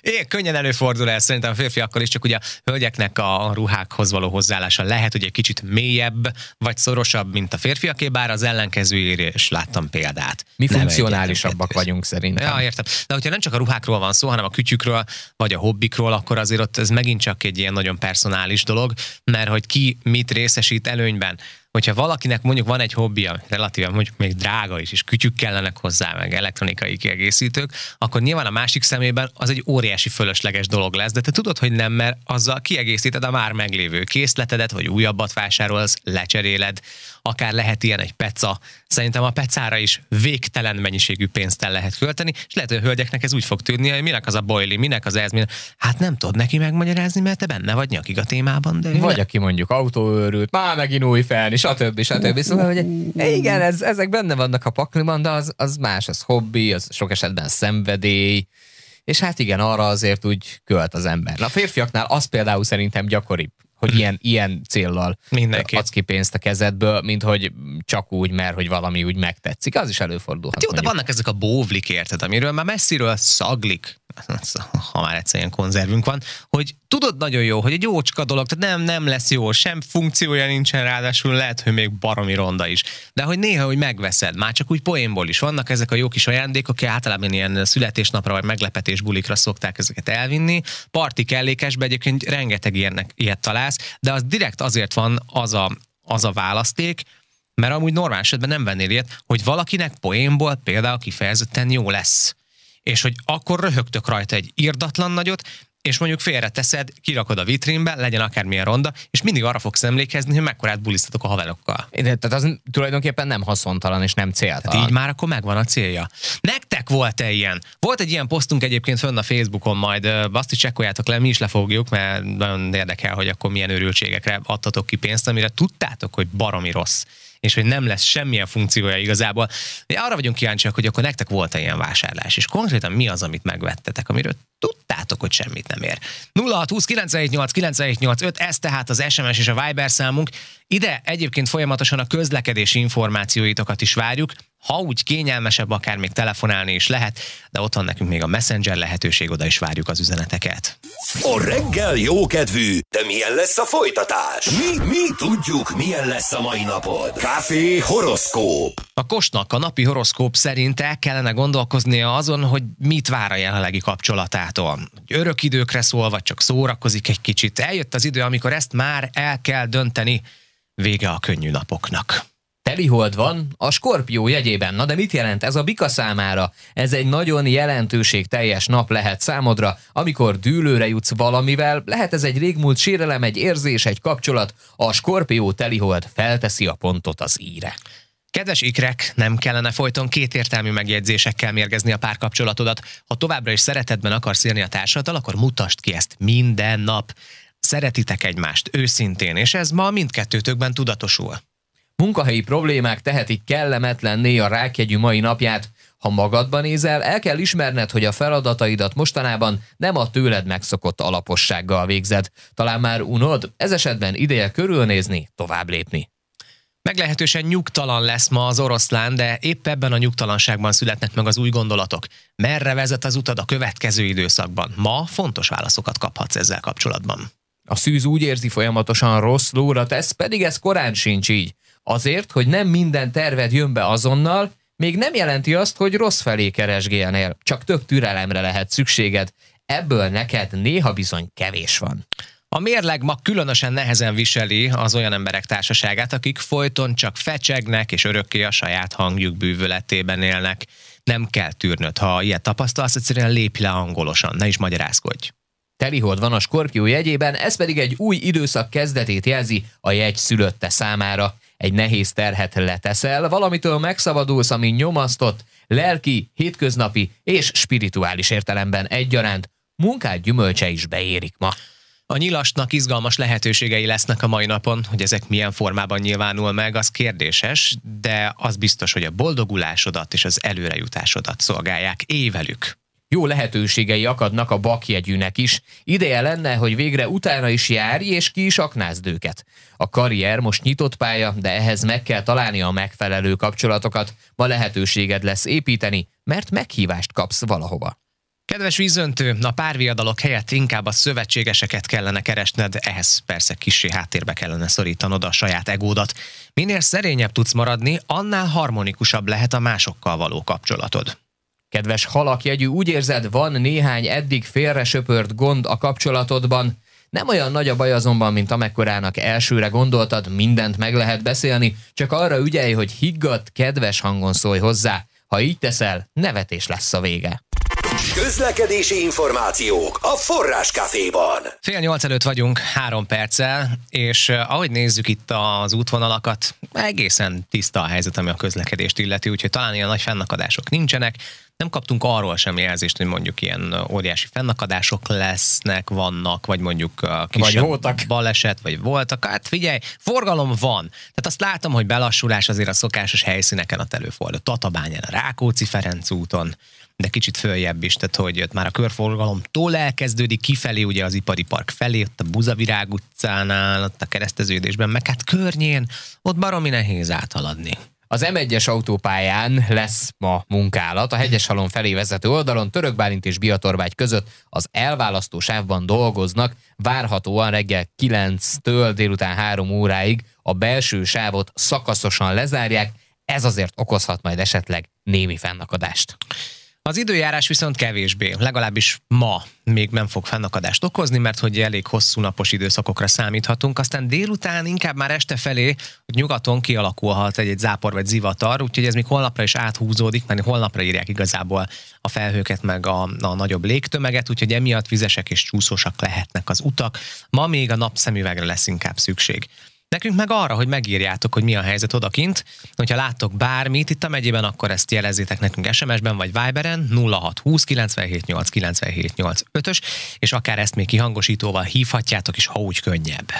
é, könnyen előfordul ez szerintem a férfiakkal is, csak ugye a hölgyeknek a ruhákhoz való hozzáállása lehet, hogy egy kicsit mélyebb, vagy szorosabb, mint a férfiaké, bár az ellenkezőjére is láttam példát. Mi nem funkcionálisabbak vagyunk szerintem. Ja, értem. De hogyha nem csak a ruhákról van szó, hanem a kütyükről, vagy a hobbikról, akkor azért ott ez megint csak egy ilyen nagyon personális dolog, mert hogy ki mit részesít előnyben hogyha valakinek mondjuk van egy hobbija, relatíven mondjuk még drága is, és kütyük kellenek hozzá, meg elektronikai kiegészítők, akkor nyilván a másik szemében az egy óriási fölösleges dolog lesz, de te tudod, hogy nem, mert azzal kiegészíted a már meglévő készletedet, vagy újabbat vásárolsz, lecseréled, akár lehet ilyen egy peca. Szerintem a pecára is végtelen mennyiségű pénzt el lehet költeni, és lehet, hogy a hölgyeknek ez úgy fog tűnni, hogy minek az a boili, minek az ez, minek... hát nem tudod neki megmagyarázni, mert te benne vagy nyakig a témában. De vagy ne... aki mondjuk autóőrült, már megint új fel, és stb. stb. Szóval, hogy igen, ez, ezek benne vannak a pakliban, de az, az más, az hobbi, az sok esetben szenvedély, és hát igen, arra azért úgy költ az ember. A férfiaknál az például szerintem gyakoribb hogy ilyen, ilyen céllal Mindenki. adsz ki pénzt a kezedből, mint hogy csak úgy, mert hogy valami úgy megtetszik. Az is előfordul. Hát jó, de vannak ezek a bóvlik, érted, amiről már messziről szaglik (laughs) ha már egyszer ilyen konzervünk van, hogy tudod nagyon jó, hogy egy jócska dolog, tehát nem, nem lesz jó, sem funkciója nincsen, ráadásul lehet, hogy még baromi ronda is. De hogy néha, hogy megveszed, már csak úgy poénból is vannak ezek a jó kis ajándékok, általában ilyen születésnapra vagy meglepetés bulikra szokták ezeket elvinni. Parti kellékesbe egyébként rengeteg ilyenek, ilyet találsz, de az direkt azért van az a, az a választék, mert amúgy normál esetben nem vennél ilyet, hogy valakinek poénból például kifejezetten jó lesz. És hogy akkor röhögtök rajta egy irdatlan nagyot, és mondjuk félreteszed, kirakod a vitrínbe, legyen akármilyen ronda, és mindig arra fogsz emlékezni, hogy mekkorát bulisztatok a haverokkal. De, tehát az tulajdonképpen nem haszontalan és nem céltalan. Hát így már akkor megvan a célja. Nektek volt-e ilyen? Volt egy ilyen posztunk egyébként fönn a Facebookon, majd azt is csekkoljátok le, mi is lefogjuk, mert nagyon érdekel, hogy akkor milyen örültségekre adtatok ki pénzt, amire tudtátok, hogy baromi rossz és hogy nem lesz semmilyen funkciója igazából. Arra vagyunk kíváncsiak, hogy akkor nektek volt -e ilyen vásárlás, és konkrétan mi az, amit megvettetek, amiről tudtátok, hogy semmit nem ér. 0620 978 978 ez tehát az SMS és a Viber számunk. Ide egyébként folyamatosan a közlekedési információitokat is várjuk, ha úgy kényelmesebb, akár még telefonálni is lehet, de ott van nekünk még a Messenger lehetőség, oda is várjuk az üzeneteket. A reggel jókedvű, de milyen lesz a folytatás? Mi, mi tudjuk, milyen lesz a mai napod. Café horoszkóp. A Kosnak a napi horoszkóp szerint el kellene gondolkoznia azon, hogy mit vár a jelenlegi kapcsolatától. Örök időkre szól, vagy csak szórakozik egy kicsit. Eljött az idő, amikor ezt már el kell dönteni. Vége a könnyű napoknak. Telihold van a Skorpió jegyében. Na de mit jelent ez a Bika számára? Ez egy nagyon jelentőségteljes nap lehet számodra, amikor dűlőre jutsz valamivel, lehet ez egy régmúlt sérelem, egy érzés, egy kapcsolat, a Skorpió Telihold felteszi a pontot az íre. Kedves ikrek, nem kellene folyton kétértelmű megjegyzésekkel mérgezni a párkapcsolatodat. Ha továbbra is szeretetben akarsz élni a társaddal, akkor mutasd ki ezt minden nap. Szeretitek egymást őszintén, és ez ma mindkettőtökben tudatosul. Munkahelyi problémák tehetik kellemetlenné a rákjegyű mai napját. Ha magadban nézel, el kell ismerned, hogy a feladataidat mostanában nem a tőled megszokott alapossággal végzed. Talán már unod, ez esetben ideje körülnézni, tovább lépni. Meglehetősen nyugtalan lesz ma az oroszlán, de épp ebben a nyugtalanságban születnek meg az új gondolatok. Merre vezet az utad a következő időszakban? Ma fontos válaszokat kaphatsz ezzel kapcsolatban. A szűz úgy érzi folyamatosan rossz lóra tesz, pedig ez korán sincs így. Azért, hogy nem minden terved jön be azonnal, még nem jelenti azt, hogy rossz felé keresgélnél, csak több türelemre lehet szükséged. Ebből neked néha bizony kevés van. A mérleg ma különösen nehezen viseli az olyan emberek társaságát, akik folyton csak fecsegnek és örökké a saját hangjuk bűvöletében élnek. Nem kell tűrnöd, ha ilyet tapasztalsz, egyszerűen lépj le angolosan, ne is magyarázkodj. Telihold van a Skorpió jegyében, ez pedig egy új időszak kezdetét jelzi a jegy szülötte számára. Egy nehéz terhet leteszel, valamitől megszabadulsz, ami nyomasztott, lelki, hétköznapi és spirituális értelemben egyaránt, munkád gyümölcse is beérik ma. A nyilasnak izgalmas lehetőségei lesznek a mai napon, hogy ezek milyen formában nyilvánul meg, az kérdéses, de az biztos, hogy a boldogulásodat és az előrejutásodat szolgálják évelük. Jó lehetőségei akadnak a bakjegyűnek is. Ideje lenne, hogy végre utána is járj, és ki is aknázd őket. A karrier most nyitott pálya, de ehhez meg kell találni a megfelelő kapcsolatokat. Ma lehetőséged lesz építeni, mert meghívást kapsz valahova. Kedves vízöntő, a párviadalok helyett inkább a szövetségeseket kellene keresned, ehhez persze kissé háttérbe kellene szorítanod a saját egódat. Minél szerényebb tudsz maradni, annál harmonikusabb lehet a másokkal való kapcsolatod. Kedves halakjegyű, úgy érzed, van néhány eddig félre söpört gond a kapcsolatodban, nem olyan nagy a baj azonban, mint amekkorának elsőre gondoltad, mindent meg lehet beszélni, csak arra ügyelj, hogy higgadt, kedves hangon szólj hozzá. Ha így teszel, nevetés lesz a vége. Közlekedési információk a Forráskaféban. Fél nyolc előtt vagyunk, három perccel, és uh, ahogy nézzük itt az útvonalakat, egészen tiszta a helyzet, ami a közlekedést illeti, úgyhogy talán ilyen nagy fennakadások nincsenek. Nem kaptunk arról sem jelzést, hogy mondjuk ilyen óriási fennakadások lesznek, vannak, vagy mondjuk uh, kisebb Vagy voltak. baleset, vagy voltak. Hát figyelj, forgalom van. Tehát azt látom, hogy belassulás azért a szokásos helyszíneken ott előfordul. Tatabányán, a Rákóczi-Ferenc úton, de kicsit följebb is, tehát hogy ott már a körforgalomtól elkezdődik kifelé, ugye az ipari park felé, ott a Buzavirág utcánál, ott a kereszteződésben, meg hát környén, ott baromi nehéz áthaladni. Az M1-es autópályán lesz ma munkálat. A Hegyeshalom felé vezető oldalon Török Bálint és Biatorbágy között az elválasztó sávban dolgoznak. Várhatóan reggel 9-től délután 3 óráig a belső sávot szakaszosan lezárják. Ez azért okozhat majd esetleg némi fennakadást. Az időjárás viszont kevésbé, legalábbis ma még nem fog fennakadást okozni, mert hogy elég hosszú napos időszakokra számíthatunk, aztán délután inkább már este felé, hogy nyugaton kialakulhat egy, egy zápor vagy zivatar, úgyhogy ez még holnapra is áthúzódik, mert holnapra írják igazából a felhőket meg a, a nagyobb légtömeget, úgyhogy emiatt vizesek és csúszósak lehetnek az utak. Ma még a napszemüvegre lesz inkább szükség. Nekünk meg arra, hogy megírjátok, hogy mi a helyzet odakint. Hogyha láttok bármit itt a megyében, akkor ezt jelezzétek nekünk SMS-ben vagy Viberen 0620 978 978 5-ös, és akár ezt még kihangosítóval hívhatjátok is, ha úgy könnyebb.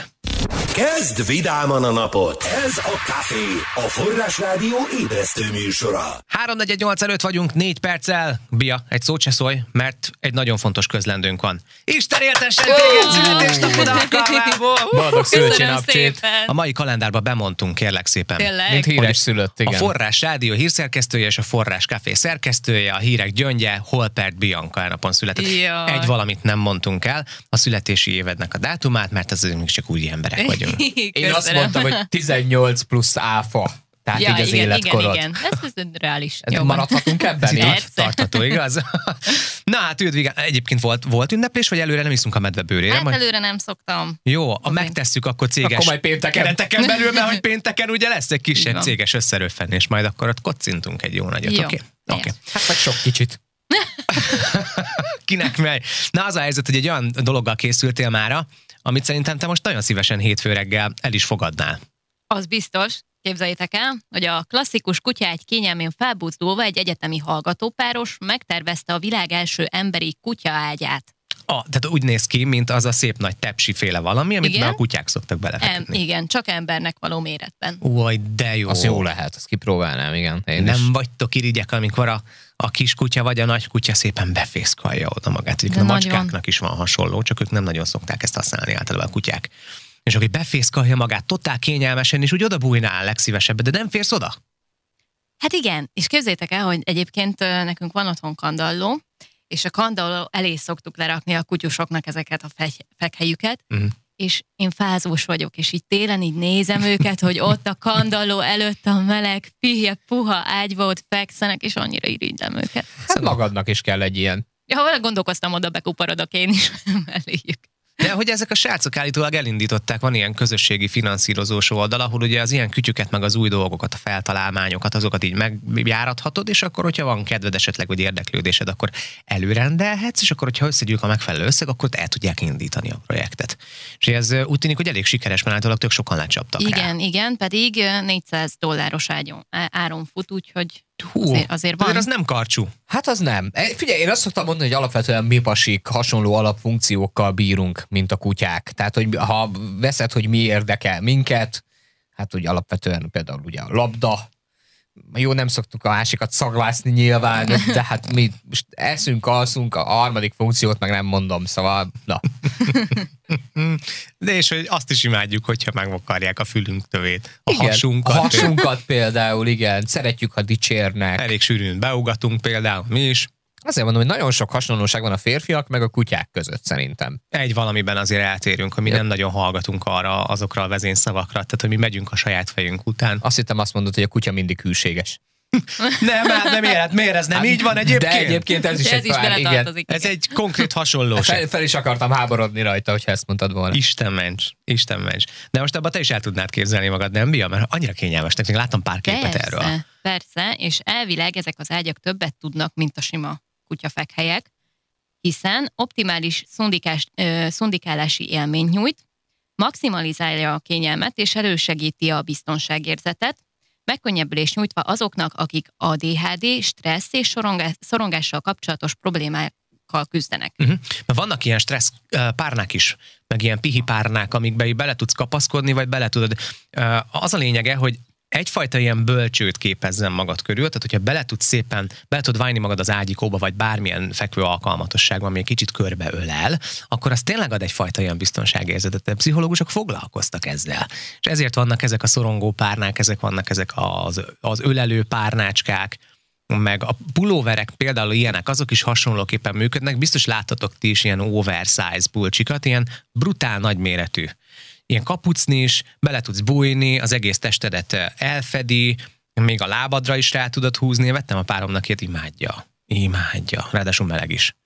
Kezd vidáman a napot! Ez a Café, a Forrás Rádió ébresztő műsora. 348 előtt vagyunk, négy perccel. Bia, egy szót se szólj, mert egy nagyon fontos közlendőnk van. Isten éltessen téged születésnapod alkalmából! (laughs) Boldog szülőcsi Köszönöm napcsét! szépen. A mai kalendárba bemondtunk, kérlek szépen. Tényleg? Mint híres szülött, A igen. Forrás Rádió hírszerkesztője és a Forrás Café szerkesztője, a hírek gyöngye, Holpert Bianca napon született. Jaj. Egy valamit nem mondtunk el, a születési évednek a dátumát, mert ez még csak úgy emberek (laughs) vagyunk. Én azt mondtam, hogy 18 plusz áfa. Tehát ja, így az igen, életkorod. Igen, igen. Ez, ez reális. Ez Jó van. Maradhatunk ebben így? Tartható, igaz? (laughs) Na hát, Üdvigán, egyébként volt, volt ünneplés, vagy előre nem iszunk a medve bőrére? Hát Majd- előre nem szoktam. Jó, a megtesszük akkor céges Akkor majd pénteken. kereteken belül, mert hogy pénteken ugye lesz egy kisebb van. céges összerőfenés, majd akkor ott kocintunk egy jó nagyot, oké? Okay? Okay. Hát vagy sok kicsit. (laughs) Kinek megy? Na az a helyzet, hogy egy olyan dologgal készültél mára, amit szerintem te most nagyon szívesen hétfő reggel el is fogadnál. Az biztos, képzeljétek el, hogy a klasszikus kutyágy kényelmén felbuzdulva egy egyetemi hallgatópáros megtervezte a világ első emberi kutyaágyát. Ah, tehát úgy néz ki, mint az a szép nagy tepsi féle valami, amit Igen. a kutyák szoktak Em, belefeküdni. igen, csak embernek való méretben. Új, de jó. Az jó lehet, azt kipróbálnám, igen. Én Nem is. vagytok irigyek, amikor a, a kis kutya vagy a nagy kutya szépen befészkalja oda magát. Egyébként a macskáknak is van hasonló, csak ők nem nagyon szokták ezt használni általában a kutyák. És aki befészkalja magát totál kényelmesen, és úgy oda bújnál legszívesebben, de nem férsz oda? Hát igen, és képzeljétek el, hogy egyébként nekünk van otthon kandalló, és a kandalló elé szoktuk lerakni a kutyusoknak ezeket a fekhelyüket, uh-huh. És én fázós vagyok, és így télen így nézem őket, hogy ott a kandalló előtt a meleg, pihje, puha ágyba ott fekszenek, és annyira irigylem őket. Hát magadnak is kell egy ilyen. Ja, ha gondolkoztam, oda bekuparodok én is (laughs) melléjük. De hogy ezek a srácok állítólag elindították, van ilyen közösségi finanszírozós oldal, ahol ugye az ilyen kütyüket, meg az új dolgokat, a feltalálmányokat, azokat így megjárathatod, és akkor, hogyha van kedved esetleg, vagy érdeklődésed, akkor előrendelhetsz, és akkor, hogyha összegyűjük a megfelelő összeg, akkor el tudják indítani a projektet. És ez úgy tűnik, hogy elég sikeres, mert általában tök sokan lecsaptak rá. Igen, igen, pedig ö, 400 dolláros áron fut, úgyhogy Hú, azért, azért van. Azért az nem karcsú. Hát az nem. E, Figyelj, én azt szoktam mondani, hogy alapvetően mi pasik hasonló alapfunkciókkal bírunk, mint a kutyák. Tehát, hogy ha veszed, hogy mi érdekel minket, hát úgy alapvetően például ugye a labda, jó, nem szoktuk a másikat szaglászni nyilván, de hát mi most eszünk, alszunk, a harmadik funkciót meg nem mondom, szóval, na. De és hogy azt is imádjuk, hogyha megvakarják a fülünk tövét. A Igen, hasunkat. A hasunkat például, igen. Szeretjük, ha dicsérnek. Elég sűrűn beugatunk például, mi is. Azért mondom, hogy nagyon sok hasonlóság van a férfiak meg a kutyák között szerintem. Egy valamiben azért eltérünk, hogy mi Ja. nem nagyon hallgatunk arra azokra a vezényszavakra, tehát hogy mi megyünk a saját fejünk után. Azt hittem azt mondod, hogy a kutya mindig hűséges. (laughs) Nem, hát nem élet, miért ez nem így van egyébként? De egyébként ez is ez egy is pár, igen. Ez egy konkrét hasonlóság. Fel, fel is akartam háborodni rajta, hogyha ezt mondtad volna. Isten ments, Isten ments. De most abban te is el tudnád képzelni magad, nem, Bia? Mert annyira kényelmes, nekünk láttam pár képet Persze, erről. persze, és elvileg ezek az ágyak többet tudnak, mint a sima kutyafekhelyek, hiszen optimális szundikás, ö, szundikálási élményt nyújt, maximalizálja a kényelmet és elősegíti a biztonságérzetet, megkönnyebbülés nyújtva azoknak, akik ADHD, stressz és sorongá- szorongással kapcsolatos problémákkal küzdenek. Uh-huh. Vannak ilyen stressz párnák is, meg ilyen pihi párnák, amikbe bele tudsz kapaszkodni, vagy bele tudod. Az a lényege, hogy egyfajta ilyen bölcsőt képezzen magad körül, tehát hogyha bele tudsz szépen, bele tudod vájni magad az ágyikóba, vagy bármilyen fekvő alkalmatosságban, ami egy kicsit körbe ölel, akkor az tényleg ad egyfajta ilyen biztonságérzetet. A pszichológusok foglalkoztak ezzel. És ezért vannak ezek a szorongó párnák, ezek vannak ezek az, az ölelő párnácskák, meg a pulóverek például ilyenek, azok is hasonlóképpen működnek. Biztos láttatok ti is ilyen oversize pulcsikat, ilyen brutál nagyméretű ilyen kapucni is, bele tudsz bújni, az egész testedet eh, elfedi, még a lábadra is rá tudod húzni. Vettem a páromnak ilyet, imádja. Imádja. Ráadásul meleg is.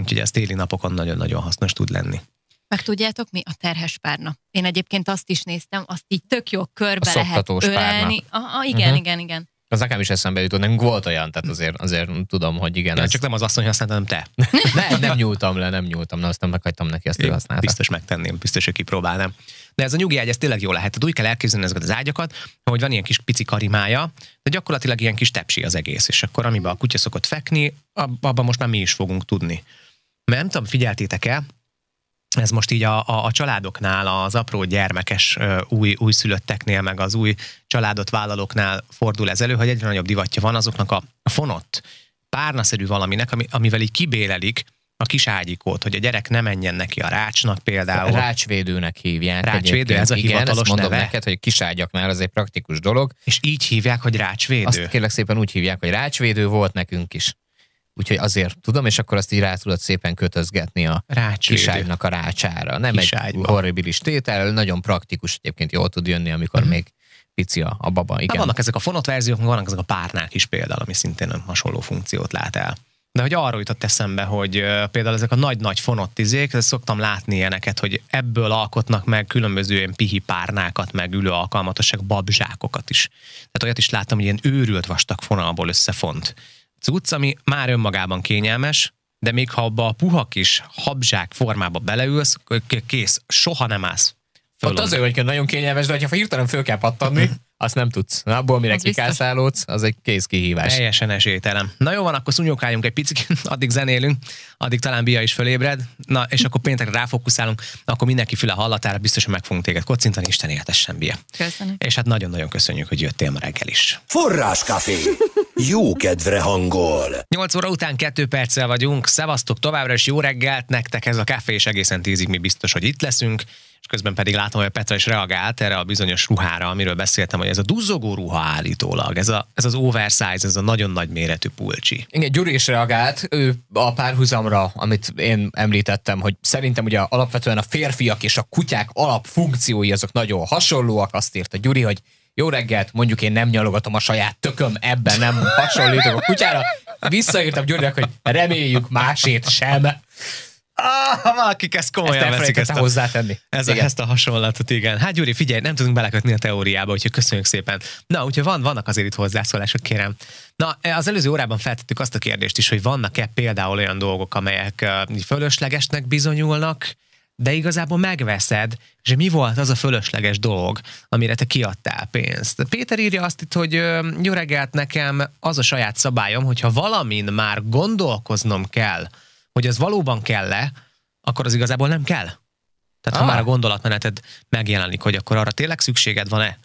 Úgyhogy ez téli napokon nagyon-nagyon hasznos tud lenni. Meg tudjátok mi? A terhes párna. Én egyébként azt is néztem, azt így tök jó körbe A lehet ölelni. Aha, igen, Mhm. igen, igen. Az nekem is eszembe jutott, nekünk volt olyan, tehát azért, azért tudom, hogy igen. Ja, Ez... csak nem az asszony használta, hanem te. (laughs) nem, nem nyúltam le, nem nyúltam le, aztán meghagytam neki, azt ő használta. biztos megtenném, biztos, hogy kipróbálnám. De ez a nyugi ágy, ez tényleg jó lehet. Tehát úgy kell elképzelni ezeket az ágyakat, hogy van ilyen kis pici karimája, de gyakorlatilag ilyen kis tepsi az egész, és akkor amiben a kutya szokott fekni, ab- abban most már mi is fogunk tudni. Mert nem tudom, figyeltétek el, ez most így a, a, a családoknál, az apró gyermekes új, újszülötteknél, meg az új családot vállalóknál fordul ez elő, hogy egyre nagyobb divatja van azoknak a fonott, párnaszerű valaminek, ami, amivel így kibélelik a kis ágyikót, hogy a gyerek ne menjen neki a rácsnak például. Rácsvédőnek hívják. Rácsvédő, ez a Igen, hivatalos ezt mondom neve? neked, hogy kiságyaknál az egy praktikus dolog. És így hívják, hogy rácsvédő. Azt kérlek szépen úgy hívják, hogy rácsvédő volt nekünk is. Úgyhogy azért tudom, és akkor azt így rá tudod szépen kötözgetni a Rácsvédő. kiságynak a rácsára. Nem Kiságyba. egy horribilis tétel, nagyon praktikus egyébként jól tud jönni, amikor Mhm. még pici a, a baba. Hát Igen. vannak ezek a fonott verziók, vannak ezek a párnák is például, ami szintén hasonló funkciót lát el. De hogy arról jutott eszembe, hogy például ezek a nagy-nagy fonott izék, ezt szoktam látni ilyeneket, hogy ebből alkotnak meg különböző ilyen pihi párnákat, meg ülő alkalmatosság babzsákokat is. Tehát olyat is láttam, hogy ilyen őrült vastag fonalból összefont cucc, ami már önmagában kényelmes, de még ha abba a puha kis habzsák formába beleülsz, kész, soha nem állsz. Ott fölön. azért, hogy nagyon kényelmes, de ha hirtelen föl kell pattanni, (laughs) azt nem tudsz. Na, abból mire Az kikászálódsz, az egy kész kihívás. Teljesen esélytelen. Na jó van, akkor szúnyókáljunk egy picit, (laughs) addig zenélünk, addig talán Bia is fölébred, na és akkor péntekre ráfókuszálunk, akkor mindenki füle hallatára biztos, hogy meg fogunk téged kocintani, Isten éltessen, Bia. Köszönöm. És hát nagyon-nagyon köszönjük, hogy jöttél ma reggel is. Forráskafé. Jó kedvre hangol. 8 óra után 2 perccel vagyunk, szevasztok továbbra, és jó reggelt nektek, ez a kávé, és egészen tízig mi biztos, hogy itt leszünk, és közben pedig látom, hogy a Petra is reagált erre a bizonyos ruhára, amiről beszéltem, hogy ez a duzzogó ruha állítólag, ez, a, ez az oversize, ez a nagyon nagy méretű pulcsi. Igen, Gyuri is reagált ő a párhuzamra, amit én említettem, hogy szerintem ugye alapvetően a férfiak és a kutyák alapfunkciói azok nagyon hasonlóak. Azt írta Gyuri, hogy jó reggelt, mondjuk én nem nyalogatom a saját tököm, ebben nem hasonlítok a kutyára. Visszaírtam Gyurinak, hogy reméljük másét sem. Ezt Ah, valakik ezt komolyan veszik elfelejtettem ezt a, hozzátenni. ez a, ezt a hasonlatot, igen. Hát Gyuri, figyelj, nem tudunk belekötni a teóriába, úgyhogy köszönjük szépen. Na, úgyhogy van, vannak azért itt hozzászólások, kérem. Na, az előző órában feltettük azt a kérdést is, hogy vannak-e például olyan dolgok, amelyek fölöslegesnek bizonyulnak, de igazából megveszed, és mi volt az a fölösleges dolog, amire te kiadtál pénzt. Péter írja azt itt, hogy jó reggelt nekem az a saját szabályom, hogyha valamin már gondolkoznom kell, hogy ez valóban kell-e, akkor az igazából nem kell. Tehát ha Ah. már a gondolatmeneted megjelenik, hogy akkor arra tényleg szükséged van-e,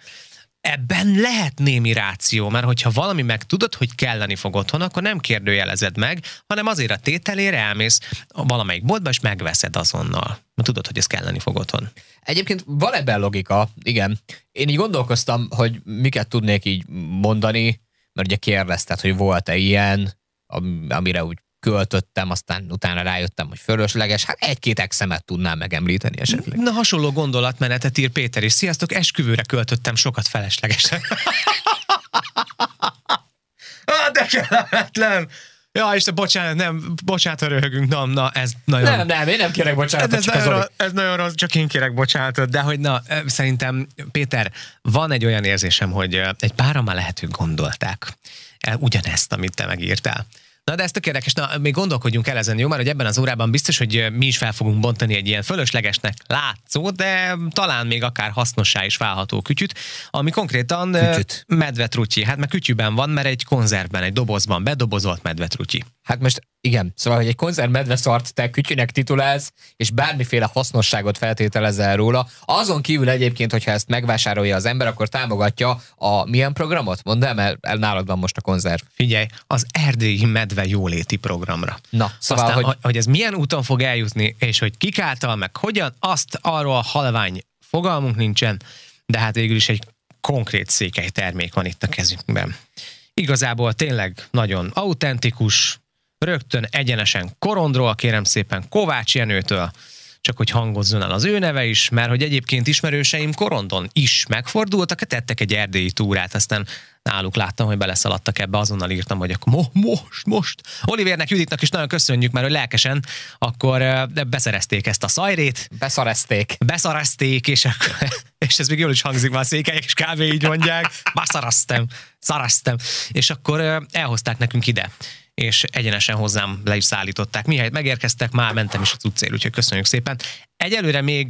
ebben lehet némi ráció, mert hogyha valami meg tudod, hogy kelleni fog otthon, akkor nem kérdőjelezed meg, hanem azért a tételére elmész valamelyik boltba, és megveszed azonnal. Mert tudod, hogy ez kelleni fog otthon. Egyébként van ebben logika, igen. Én így gondolkoztam, hogy miket tudnék így mondani, mert ugye kérdezted, hogy volt-e ilyen, am- amire úgy költöttem, aztán utána rájöttem, hogy fölösleges. Hát egy-két exemet tudnám megemlíteni esetleg. Na, hasonló gondolatmenetet ír Péter, és sziasztok, esküvőre költöttem sokat feleslegesen. (laughs) ah, de kellemetlen! Ja, és bocsánat, nem, bocsánat, ha röhögünk, na, na, ez nagyon... Nem, nem, én nem kérek bocsánatot, ez, csak nagyon rossz, ez nagyon rossz, csak én kérek bocsánatot, de hogy na, szerintem, Péter, van egy olyan érzésem, hogy egy páran már lehet, hogy gondolták el ugyanezt, amit te megírtál. Na, de ez tök érdekes, na, még gondolkodjunk el ezen, jó? Mert hogy ebben az órában biztos, hogy mi is fel fogunk bontani egy ilyen fölöslegesnek látszó, de talán még akár hasznossá is válható kütyüt, ami konkrétan Kütyüt. medvetrutyi. Hát meg kütyűben van, mert egy konzervben, egy dobozban bedobozolt medvetrutyi. Hát most Igen, szóval, hogy egy konzervmedve szart te kütyűnek titulálsz, és bármiféle hasznosságot feltételezel róla. Azon kívül egyébként, hogyha ezt megvásárolja az ember, akkor támogatja a milyen programot? Mondd el, mert nálad van most a konzerv. Figyelj, az erdélyi medve jóléti programra. Na, szóval, Aztán, hogy- hogy... hogy ez milyen úton fog eljutni, és hogy kik által, meg hogyan, azt arról a halvány fogalmunk nincsen, de hát végül is egy konkrét székely termék van itt a kezünkben. Igazából tényleg nagyon autentikus, rögtön egyenesen korondról, kérem szépen Kovács Jenőtől, csak hogy hangozzon el az ő neve is, mert hogy egyébként ismerőseim korondon is megfordultak, tettek egy erdélyi túrát, aztán náluk láttam, hogy beleszaladtak ebbe, azonnal írtam, hogy akkor mo- most, most. Olivérnek, Juditnak is nagyon köszönjük, mert hogy lelkesen akkor beszerezték ezt a szajrét, Beszarezték. beszaraszték, és, akkor, (laughs) és ez még jól is hangzik, már a székelyek is kb. így mondják, beszarasztem, szarasztem, és akkor elhozták nekünk ide és egyenesen hozzám le is szállították. Mihelyt megérkeztek, már mentem is a cuccér, úgyhogy köszönjük szépen. Egyelőre még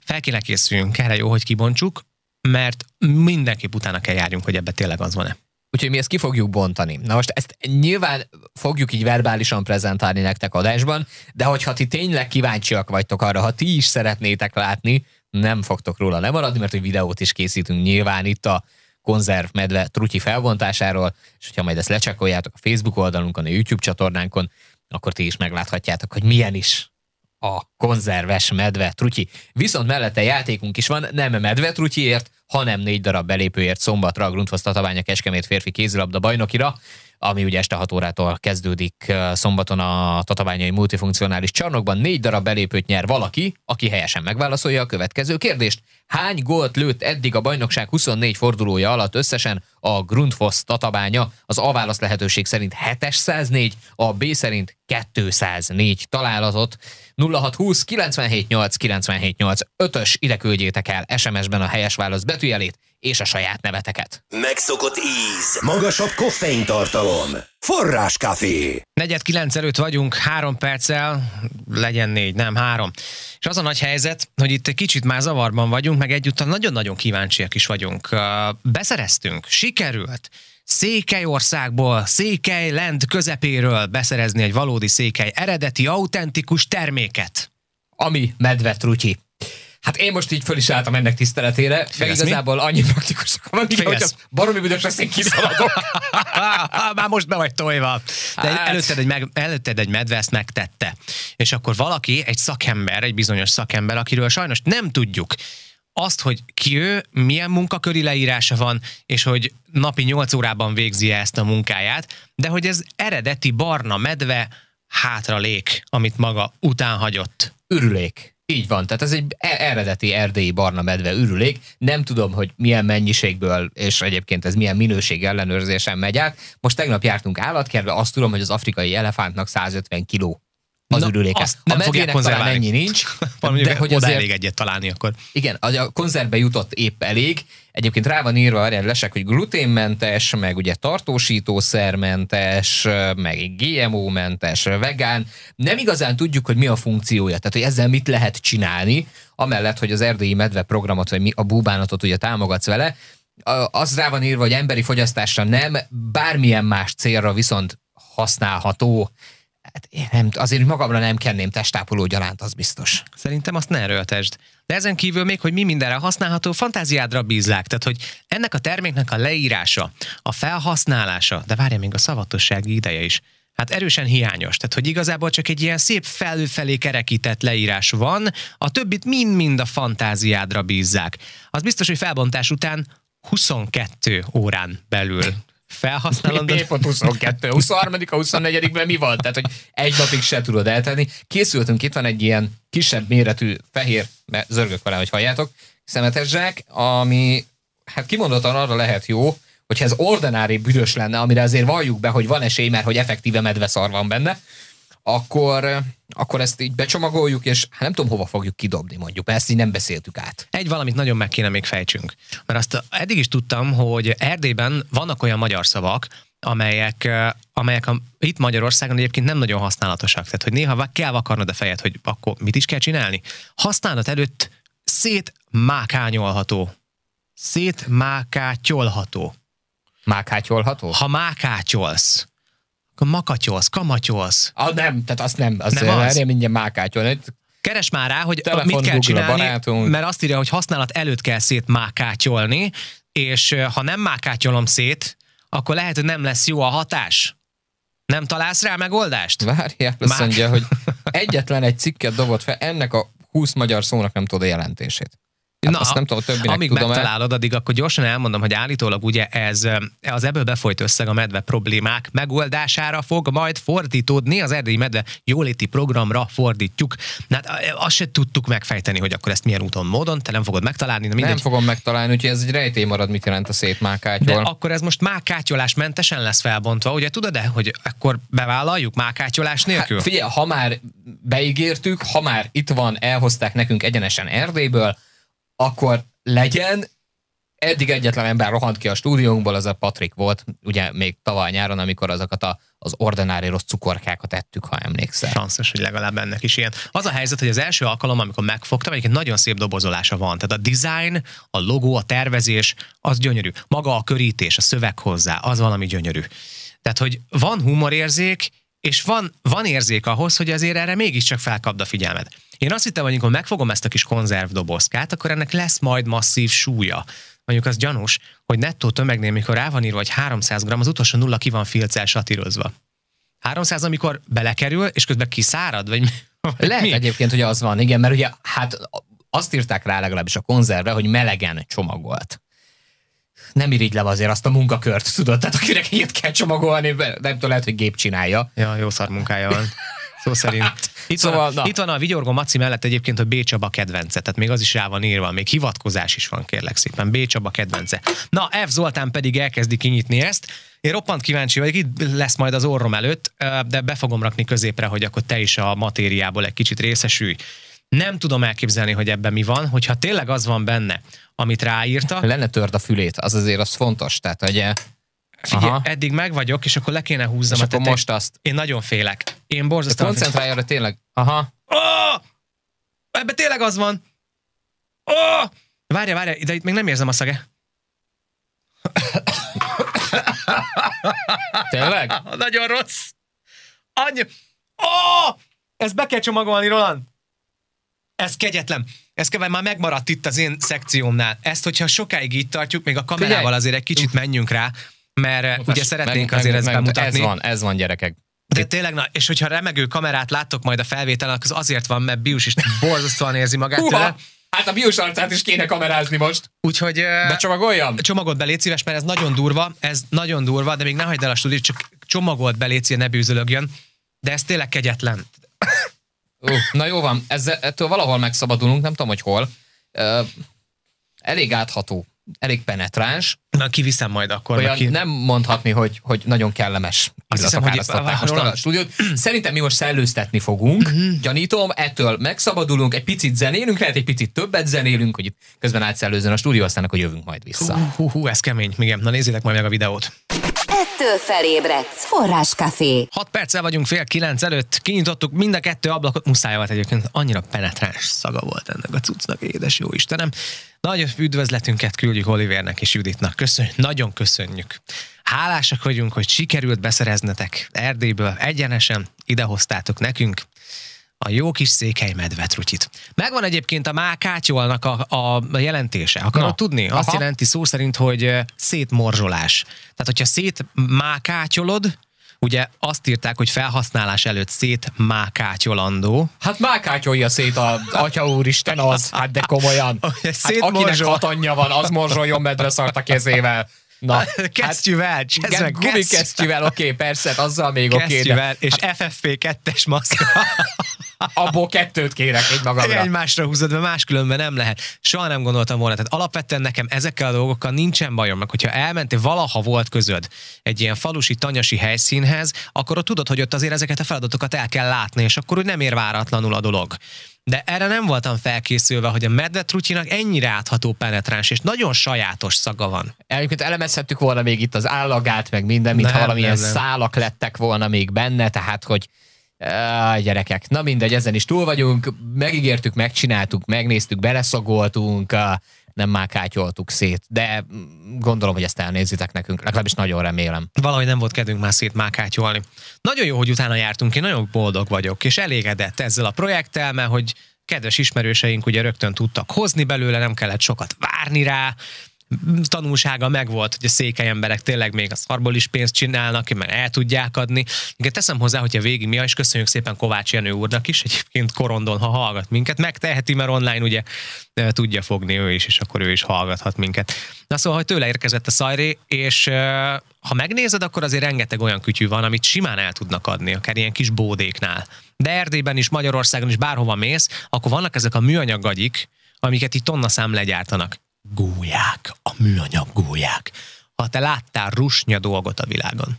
fel kéne készüljünk, erre jó, hogy kibontsuk, mert mindenképp utána kell járjunk, hogy ebbe tényleg az van-e. Úgyhogy mi ezt ki fogjuk bontani. Na most ezt nyilván fogjuk így verbálisan prezentálni nektek adásban, de hogyha ti tényleg kíváncsiak vagytok arra, ha ti is szeretnétek látni, nem fogtok róla lemaradni, mert hogy videót is készítünk nyilván itt a konzerv medve trutyi felbontásáról, és hogyha majd ezt lecsekoljátok a Facebook oldalunkon, a YouTube csatornánkon, akkor ti is megláthatjátok, hogy milyen is a konzerves medve trutyi. Viszont mellette játékunk is van, nem medve trutyiért, hanem négy darab belépőért szombatra a Grundfos Tatabánya Keskemét férfi kézilabda bajnokira, ami ugye este 6 órától kezdődik szombaton a Tatabányai multifunkcionális csarnokban. Négy darab belépőt nyer valaki, aki helyesen megválaszolja a következő kérdést. Hány gólt lőtt eddig a bajnokság 24 fordulója alatt összesen a Grundfos Tatabánya? Az A válasz lehetőség szerint 704, a B szerint 204 találatot. 0620 978 978 5-ös ide küldjétek el SMS-ben a helyes válasz betűjelét és a saját neveteket. Megszokott íz, magasabb koffeintartalom, forráskafé. Negyed kilenc előtt vagyunk, három perccel, legyen négy, nem három. És az a nagy helyzet, hogy itt egy kicsit már zavarban vagyunk, meg egyúttal nagyon-nagyon kíváncsiak is vagyunk. Beszereztünk, sikerült Székelyországból, Székelyland közepéről beszerezni egy valódi székely eredeti, autentikus terméket. Ami medve trutyi. Hát én most így föl is álltam ennek tiszteletére, meg Félsz mi? igazából annyi praktikusak van, hogy baromi büdös lesz, én kiszaladok. (laughs) Már most be vagy tojva. De Hát. előtted, egy meg, előtted egy medve ezt megtette. És akkor valaki, egy szakember, egy bizonyos szakember, akiről sajnos nem tudjuk, azt, hogy ki ő, milyen munkaköri leírása van, és hogy napi 8 órában végzi -e ezt a munkáját, de hogy ez eredeti barna medve hátralék, amit maga után hagyott. Ürülék. Így van, tehát ez egy e- eredeti erdélyi barna medve ürülék. Nem tudom, hogy milyen mennyiségből, és egyébként ez milyen minőség ellenőrzésen megy át. Most tegnap jártunk állatkertbe, azt tudom, hogy az afrikai elefántnak 150 kiló az Na, azt A nem fogják konzerválni. ennyi nincs, de hogy azért elég egyet találni akkor. Igen, a konzervbe jutott épp elég. Egyébként rá van írva arra lesek, hogy gluténmentes, meg ugye tartósítószermentes, meg GMO-mentes, vegán. Nem igazán tudjuk, hogy mi a funkciója, tehát hogy ezzel mit lehet csinálni, amellett, hogy az erdélyi medve programot, vagy mi a búbánatot ugye támogatsz vele. Az rá van írva, hogy emberi fogyasztásra nem, bármilyen más célra viszont használható. Hát én nem, azért magamra nem kenném testápoló gyalánt, az biztos. Szerintem azt ne erőltesd. De ezen kívül még, hogy mi mindenre használható, fantáziádra bízlák. Tehát, hogy ennek a terméknek a leírása, a felhasználása, de várja még a szavatossági ideje is, hát erősen hiányos. Tehát, hogy igazából csak egy ilyen szép felfelé kerekített leírás van, a többit mind-mind a fantáziádra bízzák. Az biztos, hogy felbontás után 22 órán belül felhasználandó. Épp ott 22, 23 a 24 mi van? Tehát, hogy egy napig se tudod eltenni. Készültünk, itt van egy ilyen kisebb méretű fehér, mert zörgök vele, hogy halljátok, szemetes zsák, ami hát kimondottan arra lehet jó, hogyha ez ordinári büdös lenne, amire azért valljuk be, hogy van esély, mert hogy effektíve medveszar van benne, akkor, akkor ezt így becsomagoljuk, és hát nem tudom, hova fogjuk kidobni mondjuk, mert ezt így nem beszéltük át. Egy valamit nagyon meg kéne még fejtsünk. Mert azt eddig is tudtam, hogy Erdélyben vannak olyan magyar szavak, amelyek, amelyek a, itt Magyarországon egyébként nem nagyon használatosak. Tehát, hogy néha kell vakarnod a fejed, hogy akkor mit is kell csinálni. Használat előtt szétmákányolható. Szétmákátyolható. Mákátyolható? Ha mákátyolsz, akkor makatyolsz, kamatyolsz. Ah, nem, tehát azt nem, az Nem az. mindjárt mákátyol. Keres már rá, hogy Telefon, mit kell Google a csinálni, barátunk. mert azt írja, hogy használat előtt kell szétmákátyolni, és ha nem mákátyolom szét, akkor lehet, hogy nem lesz jó a hatás. Nem találsz rá megoldást? Várjál, azt Mák- mondja, hogy (laughs) egyetlen egy cikket dobott fel, ennek a 20 magyar szónak nem tudod a jelentését. Hát azt nem tudom, többinek amíg tudom megtalálod, addig akkor gyorsan elmondom, hogy állítólag ugye ez ö, az ebből befolyt összeg a medve problémák megoldására fog majd fordítódni, az erdélyi medve jóléti programra fordítjuk. Na, hát ö, azt se tudtuk megfejteni, hogy akkor ezt milyen úton, módon, te nem fogod megtalálni, de Nem fogom megtalálni, úgyhogy ez egy rejtély marad, mit jelent a De szétmákátyol. akkor ez most mákátyolás mentesen lesz felbontva, ugye tudod-e, hogy akkor bevállaljuk mákátyolás nélkül? Hát figyelj, ha már beígértük, ha már itt van, elhozták nekünk egyenesen Erdélyből, akkor legyen. Eddig egyetlen ember rohant ki a stúdiónkból, az a Patrik volt, ugye még tavaly nyáron, amikor azokat a, az ordinári rossz cukorkákat ettük, ha emlékszel. Sanszos, hogy legalább ennek is ilyen. Az a helyzet, hogy az első alkalom, amikor megfogtam, egyébként nagyon szép dobozolása van. Tehát a design, a logó, a tervezés, az gyönyörű. Maga a körítés, a szöveg hozzá, az valami gyönyörű. Tehát, hogy van humorérzék, és van, van érzék ahhoz, hogy azért erre mégiscsak felkapd a figyelmed. Én azt hittem, hogy amikor megfogom ezt a kis konzervdobozkát, akkor ennek lesz majd masszív súlya. Mondjuk az gyanús, hogy nettó tömegnél, mikor rá van írva, hogy 300 g, az utolsó nulla ki van filccel satírozva. 300, amikor belekerül, és közben kiszárad, vagy mi? Lehet mi? egyébként, hogy az van, igen, mert ugye hát azt írták rá legalábbis a konzervre, hogy melegen csomagolt. Nem irigylem azért azt a munkakört, tudod, tehát akinek ilyet kell csomagolni, nem tudom, lehet, hogy gép csinálja. Ja, jó szar munkája van. (laughs) Szó szerint. Itt, Szóval, na. van, itt van a Vigyorgó Maci mellett egyébként a B Csaba kedvence, tehát még az is rá van írva, még hivatkozás is van, kérlek szépen. B Csaba kedvence. Na, F. Zoltán pedig elkezdi kinyitni ezt. Én roppant kíváncsi vagyok, itt lesz majd az orrom előtt, de be fogom rakni középre, hogy akkor te is a matériából egy kicsit részesülj. Nem tudom elképzelni, hogy ebben mi van, hogyha tényleg az van benne, amit ráírtak, Lenne tört a fülét, az azért az fontos. Tehát, hogy figyelj, Aha. eddig meg vagyok, és akkor le kéne húznom és a akkor tetejét. most azt Én nagyon félek. Én borzasztóan koncentrálj arra tényleg. Aha. Oh! Ebben tényleg az van. Oh! Várja, várja, de itt még nem érzem a szage. Tényleg? (laughs) Nagyon rossz. Annyi... Oh! Ezt be kell csomagolni, Roland. Ez kegyetlen. Ez kell, már megmaradt itt az én szekciómnál. Ezt, hogyha sokáig így tartjuk, még a kamerával Figyelj. azért egy kicsit menjünk rá, mert eh, ugye szeretnénk Meg- azért meg- ezt meg- bemutatni. Ez van, ez van gyerekek. De tényleg, na, és hogyha remegő kamerát láttok majd a felvételen, az azért van, mert Bius is borzasztóan érzi magát tőle. Húha! Hát a biós arcát is kéne kamerázni most. Úgyhogy Becsomagoljam? csomagolt be, légy szíves, mert ez nagyon durva, ez nagyon durva, de még ne hagyd el a stúdiót, csak csomagolt be, légy ne bűzölögjön. De ez tényleg kegyetlen. Uh, na jó van, ezzel, ettől valahol megszabadulunk, nem tudom, hogy hol. Uh, elég átható, elég penetráns, Na, kiviszem majd akkor. olyan Ki... nem mondhatni, hogy, hogy nagyon kellemes Azt hiszem, hogy- most a stúdiót. Szerintem mi most szellőztetni fogunk, gyanítom, ettől megszabadulunk, egy picit zenélünk, lehet egy picit többet zenélünk, hogy itt közben átszellőzön a stúdió, aztán akkor jövünk majd vissza. Hú, hú, hú, ez kemény. Igen, na nézzétek majd meg a videót. Ettől felébredsz. Forráskafé. 6 perccel vagyunk fél kilenc előtt, kinyitottuk mind a kettő ablakot, muszáj volt egyébként, annyira penetráns szaga volt ennek a cuccnak, édes jó Istenem. Nagy üdvözletünket küldjük Olivernek és Juditnak. Köszönjük, nagyon köszönjük. Hálásak vagyunk, hogy sikerült beszereznetek Erdélyből egyenesen, idehoztátok nekünk a jó kis székely medvetrutyit. Megvan egyébként a mákátyolnak a, a, jelentése. Akarod Na. tudni? Azt Aha. jelenti szó szerint, hogy szétmorzsolás. Tehát, hogyha szétmákátyolod, ugye azt írták, hogy felhasználás előtt szétmákátyolandó. Hát mákátyolja szét a atya úristen az, hát de komolyan. (laughs) Hát akinek hat anyja van, az morzsoljon medve szart a kezével. Na, (laughs) Kesztyűvel, csezd igen, gumikesztyűvel, oké, persze, hát azzal még oké, de Kesztyűvel, és FFP2-es maszk. (laughs) abból kettőt kérek egy magamra. Egymásra húzod, mert máskülönben nem lehet. Soha nem gondoltam volna. Tehát alapvetően nekem ezekkel a dolgokkal nincsen bajom, meg hogyha elmentél, valaha volt közöd egy ilyen falusi, tanyasi helyszínhez, akkor ott tudod, hogy ott azért ezeket a feladatokat el kell látni, és akkor úgy nem ér váratlanul a dolog. De erre nem voltam felkészülve, hogy a medvetrutyinak ennyire átható penetráns, és nagyon sajátos szaga van. Egyébként elemezhettük volna még itt az állagát, meg minden, mintha valamilyen nem, nem. szálak lettek volna még benne, tehát hogy Á, gyerekek, na mindegy, ezen is túl vagyunk, megígértük, megcsináltuk, megnéztük, beleszagoltunk, nem mákátyoltuk szét, de gondolom, hogy ezt elnézitek nekünk, legalábbis nagyon remélem. Valahogy nem volt kedvünk már szétmákátyolni. Nagyon jó, hogy utána jártunk, én nagyon boldog vagyok, és elégedett ezzel a projekttel, mert hogy kedves ismerőseink ugye rögtön tudtak hozni belőle, nem kellett sokat várni rá, tanulsága megvolt, hogy a székely emberek tényleg még a szarból is pénzt csinálnak, mert el tudják adni. Igen, teszem hozzá, hogyha végig mi, és köszönjük szépen Kovács Jenő úrnak is, egyébként korondon, ha hallgat minket, megteheti, mert online ugye e, tudja fogni ő is, és akkor ő is hallgathat minket. Na szóval, hogy tőle érkezett a szajré, és e, ha megnézed, akkor azért rengeteg olyan kütyű van, amit simán el tudnak adni, akár ilyen kis bódéknál. De Erdélyben is, Magyarországon is, bárhova mész, akkor vannak ezek a műanyag gagyik, amiket itt tonnaszám legyártanak gólyák, a műanyag gólyák. Ha te láttál rusnya dolgot a világon,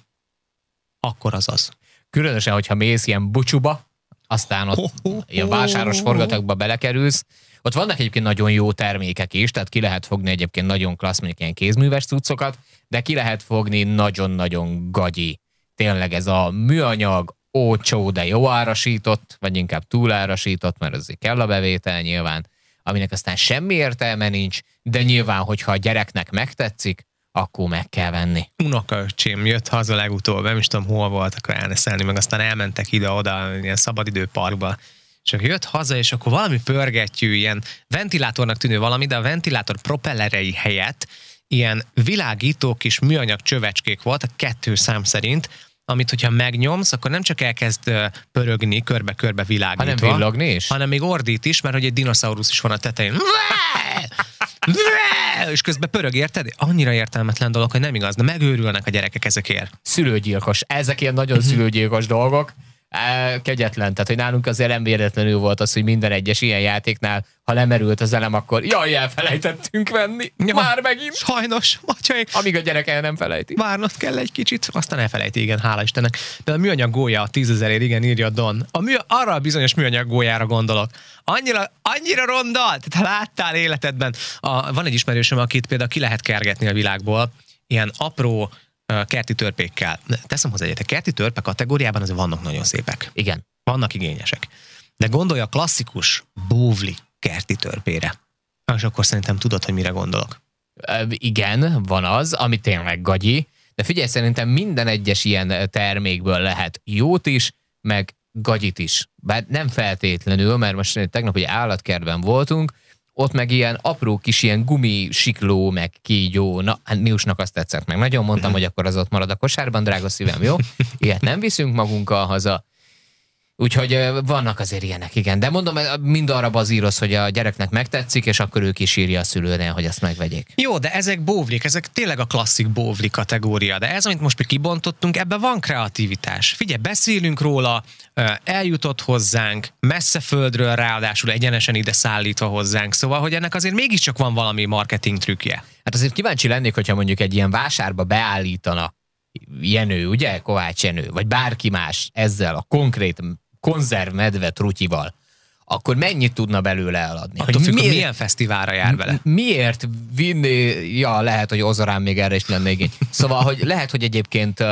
akkor az az. Különösen, hogyha mész ilyen bucsuba, aztán ott a vásáros forgatagba belekerülsz, ott vannak egyébként nagyon jó termékek is, tehát ki lehet fogni egyébként nagyon klassz, mondjuk ilyen kézműves cuccokat, de ki lehet fogni nagyon-nagyon gagyi. Tényleg ez a műanyag, ócsó, de jó árasított, vagy inkább túlárasított, mert azért kell a bevétel nyilván, aminek aztán semmi értelme nincs, de nyilván, hogyha a gyereknek megtetszik, akkor meg kell venni. Unokaöcsém jött haza legutóbb, nem is tudom hol voltak ráneszelni, meg aztán elmentek ide-oda, ilyen szabadidőparkba, akkor jött haza, és akkor valami pörgetjű, ilyen ventilátornak tűnő valami, de a ventilátor propellerei helyett ilyen világító kis műanyag csövecskék voltak, kettő szám szerint, amit hogyha megnyomsz, akkor nem csak elkezd pörögni, körbe-körbe világítva. Hanem villogni is? Hanem még ordít is, mert hogy egy dinoszaurusz is van a tetején. (laughs) és közben pörög, érted? Annyira értelmetlen dolog, hogy nem igaz, de megőrülnek a gyerekek ezekért. Szülőgyilkos. Ezek ilyen nagyon uh-huh. szülőgyilkos dolgok kegyetlen. Tehát, hogy nálunk azért nem véletlenül volt az, hogy minden egyes ilyen játéknál, ha lemerült az elem, akkor jaj, elfelejtettünk venni. Ja, Már megint. Sajnos, macsaik. Amíg a gyerek el nem felejti. Várnod kell egy kicsit, aztán elfelejti, igen, hála Istennek. De a műanyag gólya a tízezerért, igen, írja Don. A mű, arra a bizonyos műanyag gólyára gondolok. Annyira, annyira rondal, tehát láttál életedben. A, van egy ismerősöm, akit például ki lehet kergetni a világból, ilyen apró kerti törpékkel. Teszem hozzá egyet, a kerti törpe kategóriában azért vannak nagyon szépek. Igen. Vannak igényesek. De gondolj a klasszikus bóvli kerti törpére. És akkor szerintem tudod, hogy mire gondolok. Igen, van az, ami tényleg gagyi, de figyelj, szerintem minden egyes ilyen termékből lehet jót is, meg gagyit is. Bár nem feltétlenül, mert most tegnap egy állatkertben voltunk, ott meg ilyen apró kis ilyen gumi sikló, meg kígyó, na, hát Miusnak azt tetszett meg. Nagyon mondtam, (laughs) hogy akkor az ott marad a kosárban, drága szívem, jó? Ilyet nem viszünk magunkkal haza. Úgyhogy vannak azért ilyenek, igen. De mondom, mind arra bazíroz, hogy a gyereknek megtetszik, és akkor ő kísírja a szülőnél, hogy ezt megvegyék. Jó, de ezek bóvlik, ezek tényleg a klasszik bóvli kategória. De ez, amit most mi kibontottunk, ebben van kreativitás. Figyelj, beszélünk róla, eljutott hozzánk, messze földről, ráadásul egyenesen ide szállítva hozzánk. Szóval, hogy ennek azért mégiscsak van valami marketing trükkje. Hát azért kíváncsi lennék, hogyha mondjuk egy ilyen vásárba beállítana Jenő, ugye, Kovács Jenő, vagy bárki más ezzel a konkrét konzervmedve trutyival, akkor mennyit tudna belőle eladni? Attól függ, miért, milyen fesztiválra jár vele. Miért vinni, ja, lehet, hogy Ozorán még erre is lenne igény. Szóval, hogy lehet, hogy egyébként uh,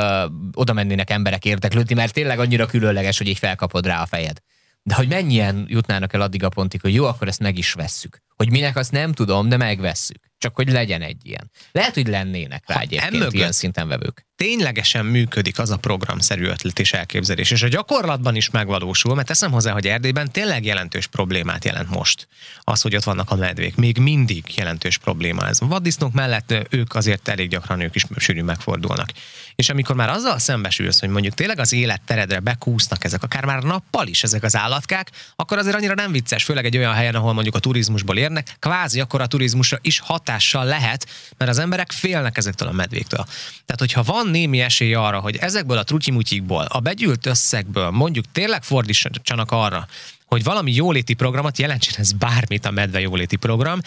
oda mennének emberek érdeklődni, mert tényleg annyira különleges, hogy így felkapod rá a fejed. De hogy mennyien jutnának el addig a pontig, hogy jó, akkor ezt meg is vesszük. Hogy minek, azt nem tudom, de megvesszük. Csak hogy legyen egy ilyen. Lehet, hogy lennének rá ha egyébként ilyen szinten vevők. Ténylegesen működik az a programszerű ötlet és elképzelés, és a gyakorlatban is megvalósul, mert teszem hozzá, hogy Erdélyben tényleg jelentős problémát jelent most. Az, hogy ott vannak a medvék. Még mindig jelentős probléma ez. A vaddisznók mellett ők azért elég gyakran ők is sűrűn megfordulnak. És amikor már azzal szembesülsz, hogy mondjuk tényleg az életteredre bekúsznak ezek, akár már nappal is ezek az állatkák, akkor azért annyira nem vicces, főleg egy olyan helyen, ahol mondjuk a turizmusból érnek, kvázi akkor a turizmusra is hatással lehet, mert az emberek félnek ezektől a medvéktől. Tehát, hogyha van némi esély arra, hogy ezekből a trutyimutyikból, a begyűlt összegből mondjuk tényleg fordítsanak arra, hogy valami jóléti programot jelentsen ez bármit a medve jóléti program,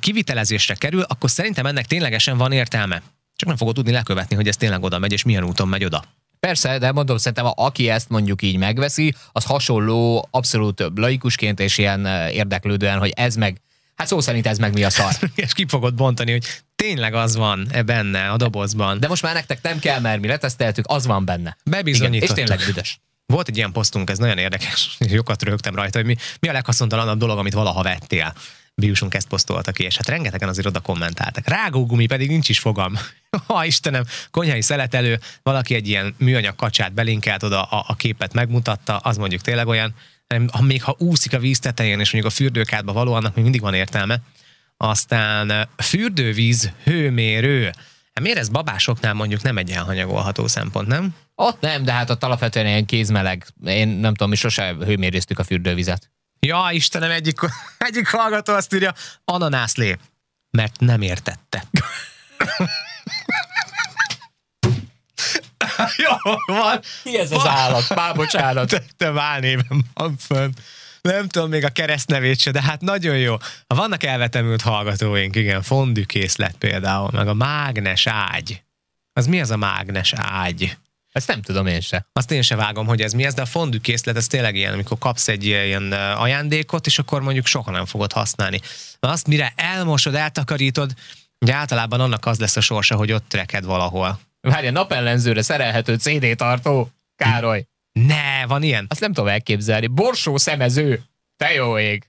kivitelezésre kerül, akkor szerintem ennek ténylegesen van értelme. Csak nem fogod tudni lekövetni, hogy ez tényleg oda megy, és milyen úton megy oda. Persze, de mondom, szerintem aki ezt mondjuk így megveszi, az hasonló, abszolút laikusként és ilyen érdeklődően, hogy ez meg, hát szó szerint ez meg mi a szar. (laughs) és ki fogod bontani, hogy tényleg az van e benne a dobozban. De most már nektek nem kell, mert mi leteszteltük, az van benne. Bebizonyítottuk. Igen, és tényleg büdös. Volt egy ilyen posztunk, ez nagyon érdekes, (laughs) jókat rögtem rajta, hogy mi, mi a leghaszontalanabb dolog, amit valaha vettél. Biusunk ezt posztolta ki, és hát rengetegen azért oda kommentáltak. Rágógumi pedig nincs is fogam. (laughs) Ha Istenem, konyhai szeletelő, valaki egy ilyen műanyag kacsát belinkelt oda, a, a képet megmutatta, az mondjuk tényleg olyan, ha még ha úszik a víz tetején, és mondjuk a fürdőkádba való, annak még mindig van értelme. Aztán fürdővíz hőmérő. Hát miért ez babásoknál mondjuk nem egy elhanyagolható szempont, nem? Ott nem, de hát ott alapvetően ilyen kézmeleg. Én nem tudom, mi sose hőmérőztük a fürdővizet. Ja, Istenem, egyik, (laughs) egyik hallgató azt írja, ananászlé, mert nem értette. (laughs) Jó, van. Mi ez az állat? Már bocsánat. Te, te válnéven van fönn. Nem tudom még a keresztnevét se, de hát nagyon jó. Vannak elvetemült hallgatóink, igen, fondükészlet például, meg a mágnes ágy. Az mi az a mágnes ágy? Ezt nem tudom én se. Azt én se vágom, hogy ez mi ez, de a fondükészlet ez tényleg ilyen, amikor kapsz egy ilyen ajándékot, és akkor mondjuk soha nem fogod használni. Na azt mire elmosod, eltakarítod, ugye általában annak az lesz a sorsa, hogy ott reked valahol. Várja, napellenzőre szerelhető CD tartó. Károly. Ne, van ilyen? Azt nem tudom elképzelni. Borsó szemező. Te jó ég.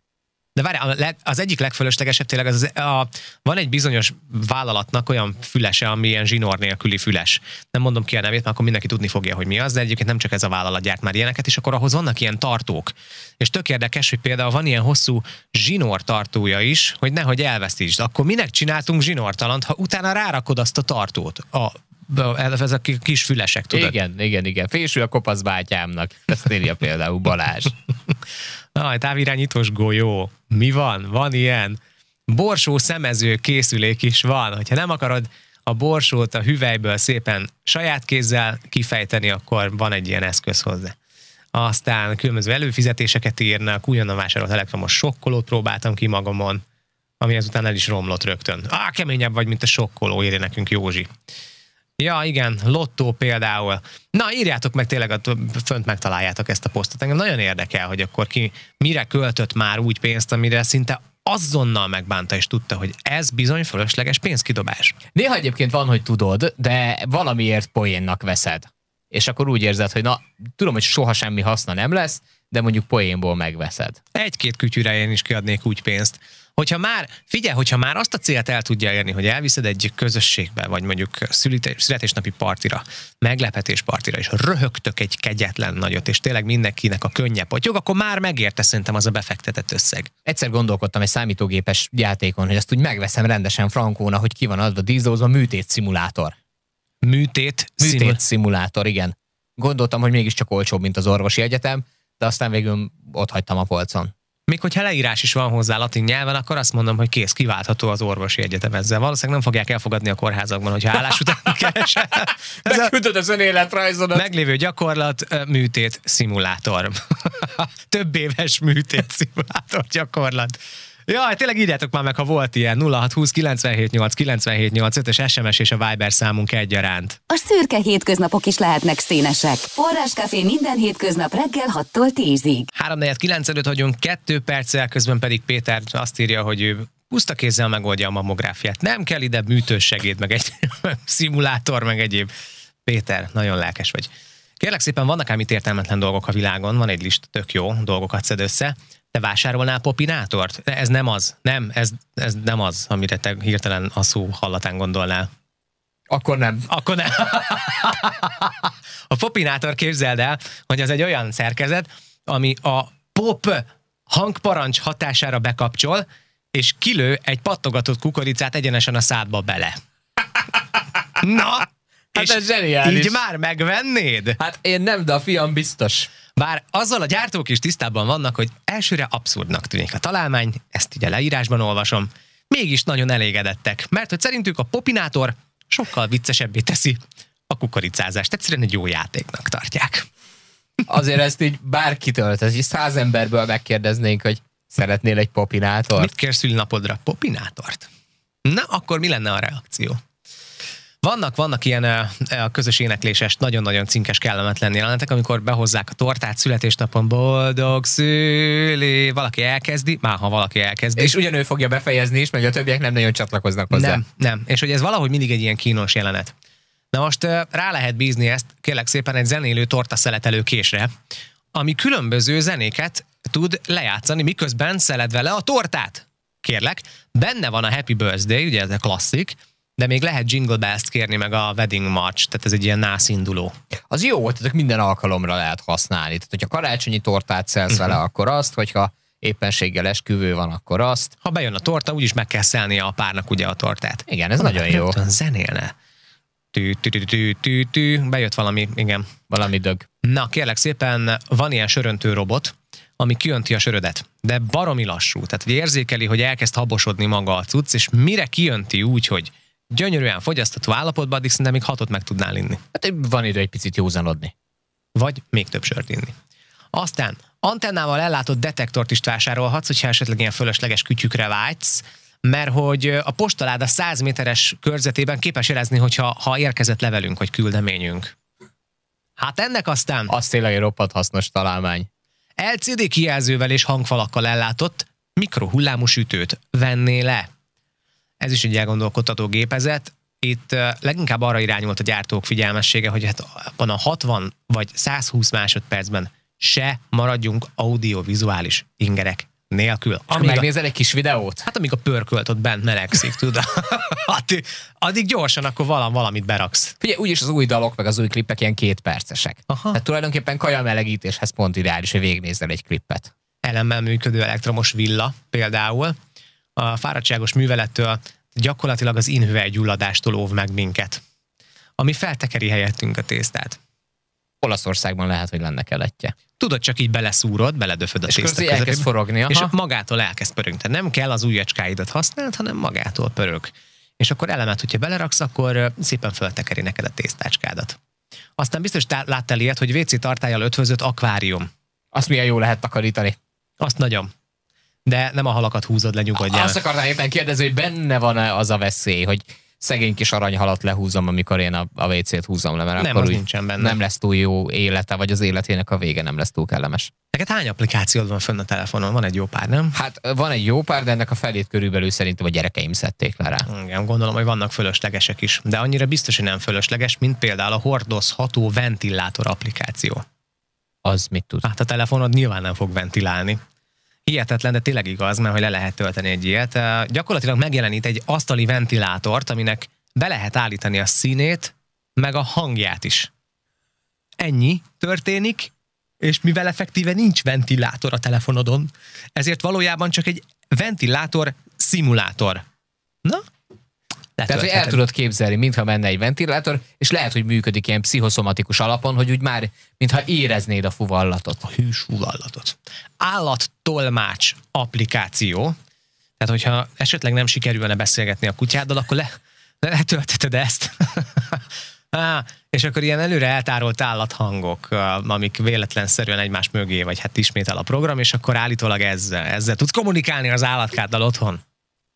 De várj, az egyik legfölöslegesebb tényleg az, az a, van egy bizonyos vállalatnak olyan fülese, ami ilyen zsinór nélküli füles. Nem mondom ki a nevét, mert akkor mindenki tudni fogja, hogy mi az, de egyébként nem csak ez a vállalat gyárt már ilyeneket, és akkor ahhoz vannak ilyen tartók. És tök érdekes, hogy például van ilyen hosszú zsinór tartója is, hogy nehogy elveszítsd. Akkor minek csináltunk zsinórtalant, ha utána rárakod azt a tartót a ez a kis fülesek, tudod? Igen, igen, igen. Fésül a kopasz bátyámnak. Ezt írja például Balázs. (laughs) Aj, távirányítós golyó. Mi van? Van ilyen. Borsó szemező készülék is van. Hogyha nem akarod a borsót a hüvelyből szépen saját kézzel kifejteni, akkor van egy ilyen eszköz hozzá. Aztán különböző előfizetéseket írnak, ugyanan vásárolt elektromos sokkolót próbáltam ki magamon, ami ezután el is romlott rögtön. Á, keményebb vagy, mint a sokkoló, írja nekünk Józsi. Ja, igen, lottó például. Na, írjátok meg tényleg, fönt megtaláljátok ezt a posztot. Engem nagyon érdekel, hogy akkor ki mire költött már úgy pénzt, amire szinte azonnal megbánta és tudta, hogy ez bizony fölösleges pénzkidobás. Néha egyébként van, hogy tudod, de valamiért poénnak veszed. És akkor úgy érzed, hogy na, tudom, hogy soha semmi haszna nem lesz, de mondjuk poénból megveszed. Egy-két kütyűre én is kiadnék úgy pénzt hogyha már, figyelj, hogyha már azt a célt el tudja érni, hogy elviszed egy közösségbe, vagy mondjuk születésnapi partira, meglepetés partira, és röhögtök egy kegyetlen nagyot, és tényleg mindenkinek a könnyebb potyog, akkor már megérte szerintem az a befektetett összeg. Egyszer gondolkodtam egy számítógépes játékon, hogy ezt úgy megveszem rendesen frankóna, hogy ki van adva díszózva műtét szimulátor. Műtét, műtét szimul- szimulátor, igen. Gondoltam, hogy mégiscsak olcsóbb, mint az orvosi egyetem, de aztán végül ott hagytam a polcon. Még hogyha leírás is van hozzá latin nyelven, akkor azt mondom, hogy kész, kiváltható az orvosi egyetem ezzel. Valószínűleg nem fogják elfogadni a kórházakban, hogyha állás után (laughs) keresel. Ez a az önéletrajzodat. Meglévő gyakorlat, műtét, szimulátor. (laughs) Több éves műtét, szimulátor gyakorlat. Ja, tényleg írjátok már meg, ha volt ilyen 0620 978 978 5 SMS és a Viber számunk egyaránt. A szürke hétköznapok is lehetnek színesek. Forráskafé minden hétköznap reggel 6-tól 10-ig. 3 9 előtt vagyunk, kettő perccel, közben pedig Péter azt írja, hogy ő puszta kézzel megoldja a mammográfiát. Nem kell ide műtős segéd, meg egy (laughs) szimulátor, meg egyéb. Péter, nagyon lelkes vagy. Kérlek szépen, vannak ám itt értelmetlen dolgok a világon, van egy lista tök jó dolgokat szed össze. Te vásárolnál popinátort? De ez nem az. Nem, ez, ez nem az, amire te hirtelen a szó hallatán gondolnál. Akkor nem. Akkor nem. (laughs) a popinátor képzeld el, hogy az egy olyan szerkezet, ami a pop hangparancs hatására bekapcsol, és kilő egy pattogatott kukoricát egyenesen a szádba bele. Na, hát és ez zseniális. így már megvennéd? Hát én nem, de a fiam biztos. Bár azzal a gyártók is tisztában vannak, hogy elsőre abszurdnak tűnik a találmány, ezt ugye leírásban olvasom, mégis nagyon elégedettek, mert hogy szerintük a popinátor sokkal viccesebbé teszi a kukoricázást. Egyszerűen egy jó játéknak tartják. Azért ezt így bárkitől, tehát száz emberből megkérdeznénk, hogy szeretnél egy popinátort? Mit kérsz napodra? Popinátort? Na, akkor mi lenne a reakció? Vannak, vannak ilyen a közös énekléses, nagyon-nagyon cinkes, kellemetlen jelenetek, amikor behozzák a tortát születésnapon, boldog szüli, valaki elkezdi, már ha valaki elkezdi. És ugyanő fogja befejezni is, meg a többiek nem nagyon csatlakoznak hozzá. Nem, nem. És hogy ez valahogy mindig egy ilyen kínos jelenet. Na most rá lehet bízni ezt, kérlek szépen, egy zenélő torta szeletelő késre, ami különböző zenéket tud lejátszani, miközben szeled vele a tortát. kérlek. Benne van a Happy Birthday, ugye ez a klasszik, de még lehet Jingle Bells-t kérni, meg a Wedding March, tehát ez egy ilyen nász induló. Az jó, tehát minden alkalomra lehet használni. Tehát, hogyha karácsonyi tortát szelsz Mhm. vele, akkor azt, hogyha éppenséggel esküvő van, akkor azt. Ha bejön a torta, úgyis meg kell szelnie a párnak ugye a tortát. Igen, ez nagyon jó. Zenélne. Tű, tű, tű, tű, tű, tű, bejött valami, igen. Valami dög. Na, kérlek szépen, van ilyen söröntő robot, ami kijönti a sörödet, de baromi lassú. Tehát hogy érzékeli, hogy elkezd habosodni maga a cucc, és mire kijönti úgy, hogy gyönyörűen fogyasztató állapotban, addig szerintem még hatot meg tudnál inni. Hát van idő egy picit józanodni. Vagy még több sört inni. Aztán antennával ellátott detektort is vásárolhatsz, hogyha esetleg ilyen fölösleges kütyükre vágysz, mert hogy a postaláda 100 méteres körzetében képes jelezni, hogyha ha érkezett levelünk, vagy küldeményünk. Hát ennek aztán Az tényleg egy roppant hasznos találmány. LCD kijelzővel és hangfalakkal ellátott mikrohullámú sütőt venné le. Ez is egy elgondolkodtató gépezet. Itt leginkább arra irányult a gyártók figyelmessége, hogy hát van a 60 vagy 120 másodpercben se maradjunk audiovizuális ingerek nélkül. Amíg a, megnézel egy kis videót? hát amíg a pörkölt ott bent melegszik, tudod? (laughs) addig, addig gyorsan akkor valam, valamit beraksz. Figyelj, úgyis az új dalok, meg az új klippek ilyen két percesek. Aha. Tehát tulajdonképpen kaja melegítéshez pont ideális, hogy végignézel egy klippet. elemmel működő elektromos villa például. A fáradtságos művelettől gyakorlatilag az inhüvelygyulladástól óv meg minket, ami feltekeri helyettünk a tésztát. Olaszországban lehet, hogy lenne keletje. Tudod, csak így beleszúrod, beledöföd a És tészta az elkezd közepébe, forogni. Aha. és magától elkezd pörögni. Tehát nem kell az ujjacskáidat használd, hanem magától pörög. És akkor elemet, hogyha beleraksz, akkor szépen föltekeri neked a tésztácskádat. Aztán biztos tá- láttál ilyet, hogy WC tartályal ötvözött akvárium. Azt milyen jó lehet takarítani. Azt nagyon. De nem a halakat húzod le, nyugodjál. Azt akarnám éppen kérdezni, hogy benne van-e az a veszély, hogy szegény kis aranyhalat lehúzom, amikor én a, a WC-t húzom le, mert Nem, akkor nincsen benne. nem lesz túl jó élete, vagy az életének a vége nem lesz túl kellemes. Neked hány applikációd van fönn a telefonon? Van egy jó pár, nem? Hát van egy jó pár, de ennek a felét körülbelül szerintem a gyerekeim szedték le rá. Igen, gondolom, hogy vannak fölöslegesek is. De annyira biztos, hogy nem fölösleges, mint például a hordozható ventilátor applikáció. Az mit tud? Hát a telefonod nyilván nem fog ventilálni. Hihetetlen, de tényleg igaz, mert hogy le lehet tölteni egy ilyet. Gyakorlatilag megjelenít egy asztali ventilátort, aminek be lehet állítani a színét, meg a hangját is. Ennyi történik, és mivel effektíve nincs ventilátor a telefonodon, ezért valójában csak egy ventilátor szimulátor. Na? Tehát, hogy el tudod képzelni, mintha menne egy ventilátor, és lehet, hogy működik ilyen pszichoszomatikus alapon, hogy úgy már, mintha éreznéd a fuvallatot. a hűs fuvallatot. Állattolmács applikáció, tehát hogyha esetleg nem sikerülne beszélgetni a kutyáddal, akkor le, le letölteted ezt. (laughs) Á, és akkor ilyen előre eltárolt állathangok, amik véletlenszerűen egymás mögé, vagy hát ismétel a program, és akkor állítólag ezzel, ezzel tudsz kommunikálni az állatkáddal otthon.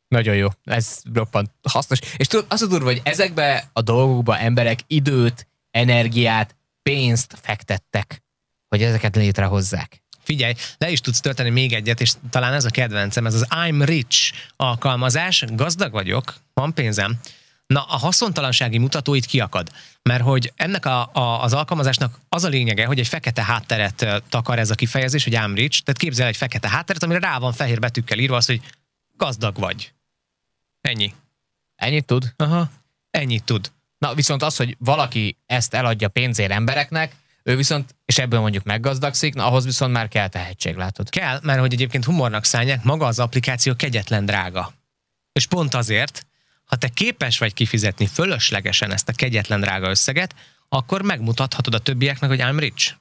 Nagyon jó, ez roppant hasznos. És tudod, az a durva, hogy ezekbe a dolgokba emberek időt, energiát, pénzt fektettek, hogy ezeket létrehozzák. Figyelj, le is tudsz tölteni még egyet, és talán ez a kedvencem, ez az I'm Rich alkalmazás, gazdag vagyok, van pénzem. Na, a haszontalansági mutató itt kiakad, mert hogy ennek a, a, az alkalmazásnak az a lényege, hogy egy fekete hátteret takar ez a kifejezés, hogy I'm rich, tehát képzel egy fekete hátteret, amire rá van fehér betűkkel írva az, hogy gazdag vagy. Ennyi. Ennyit tud? Aha. Ennyit tud. Na, viszont az, hogy valaki ezt eladja pénzért embereknek, ő viszont, és ebből mondjuk meggazdagszik, na ahhoz viszont már kell tehetség, látod. Kell, mert hogy egyébként humornak szállják, maga az applikáció kegyetlen drága. És pont azért, ha te képes vagy kifizetni fölöslegesen ezt a kegyetlen drága összeget, akkor megmutathatod a többieknek, hogy I'm rich.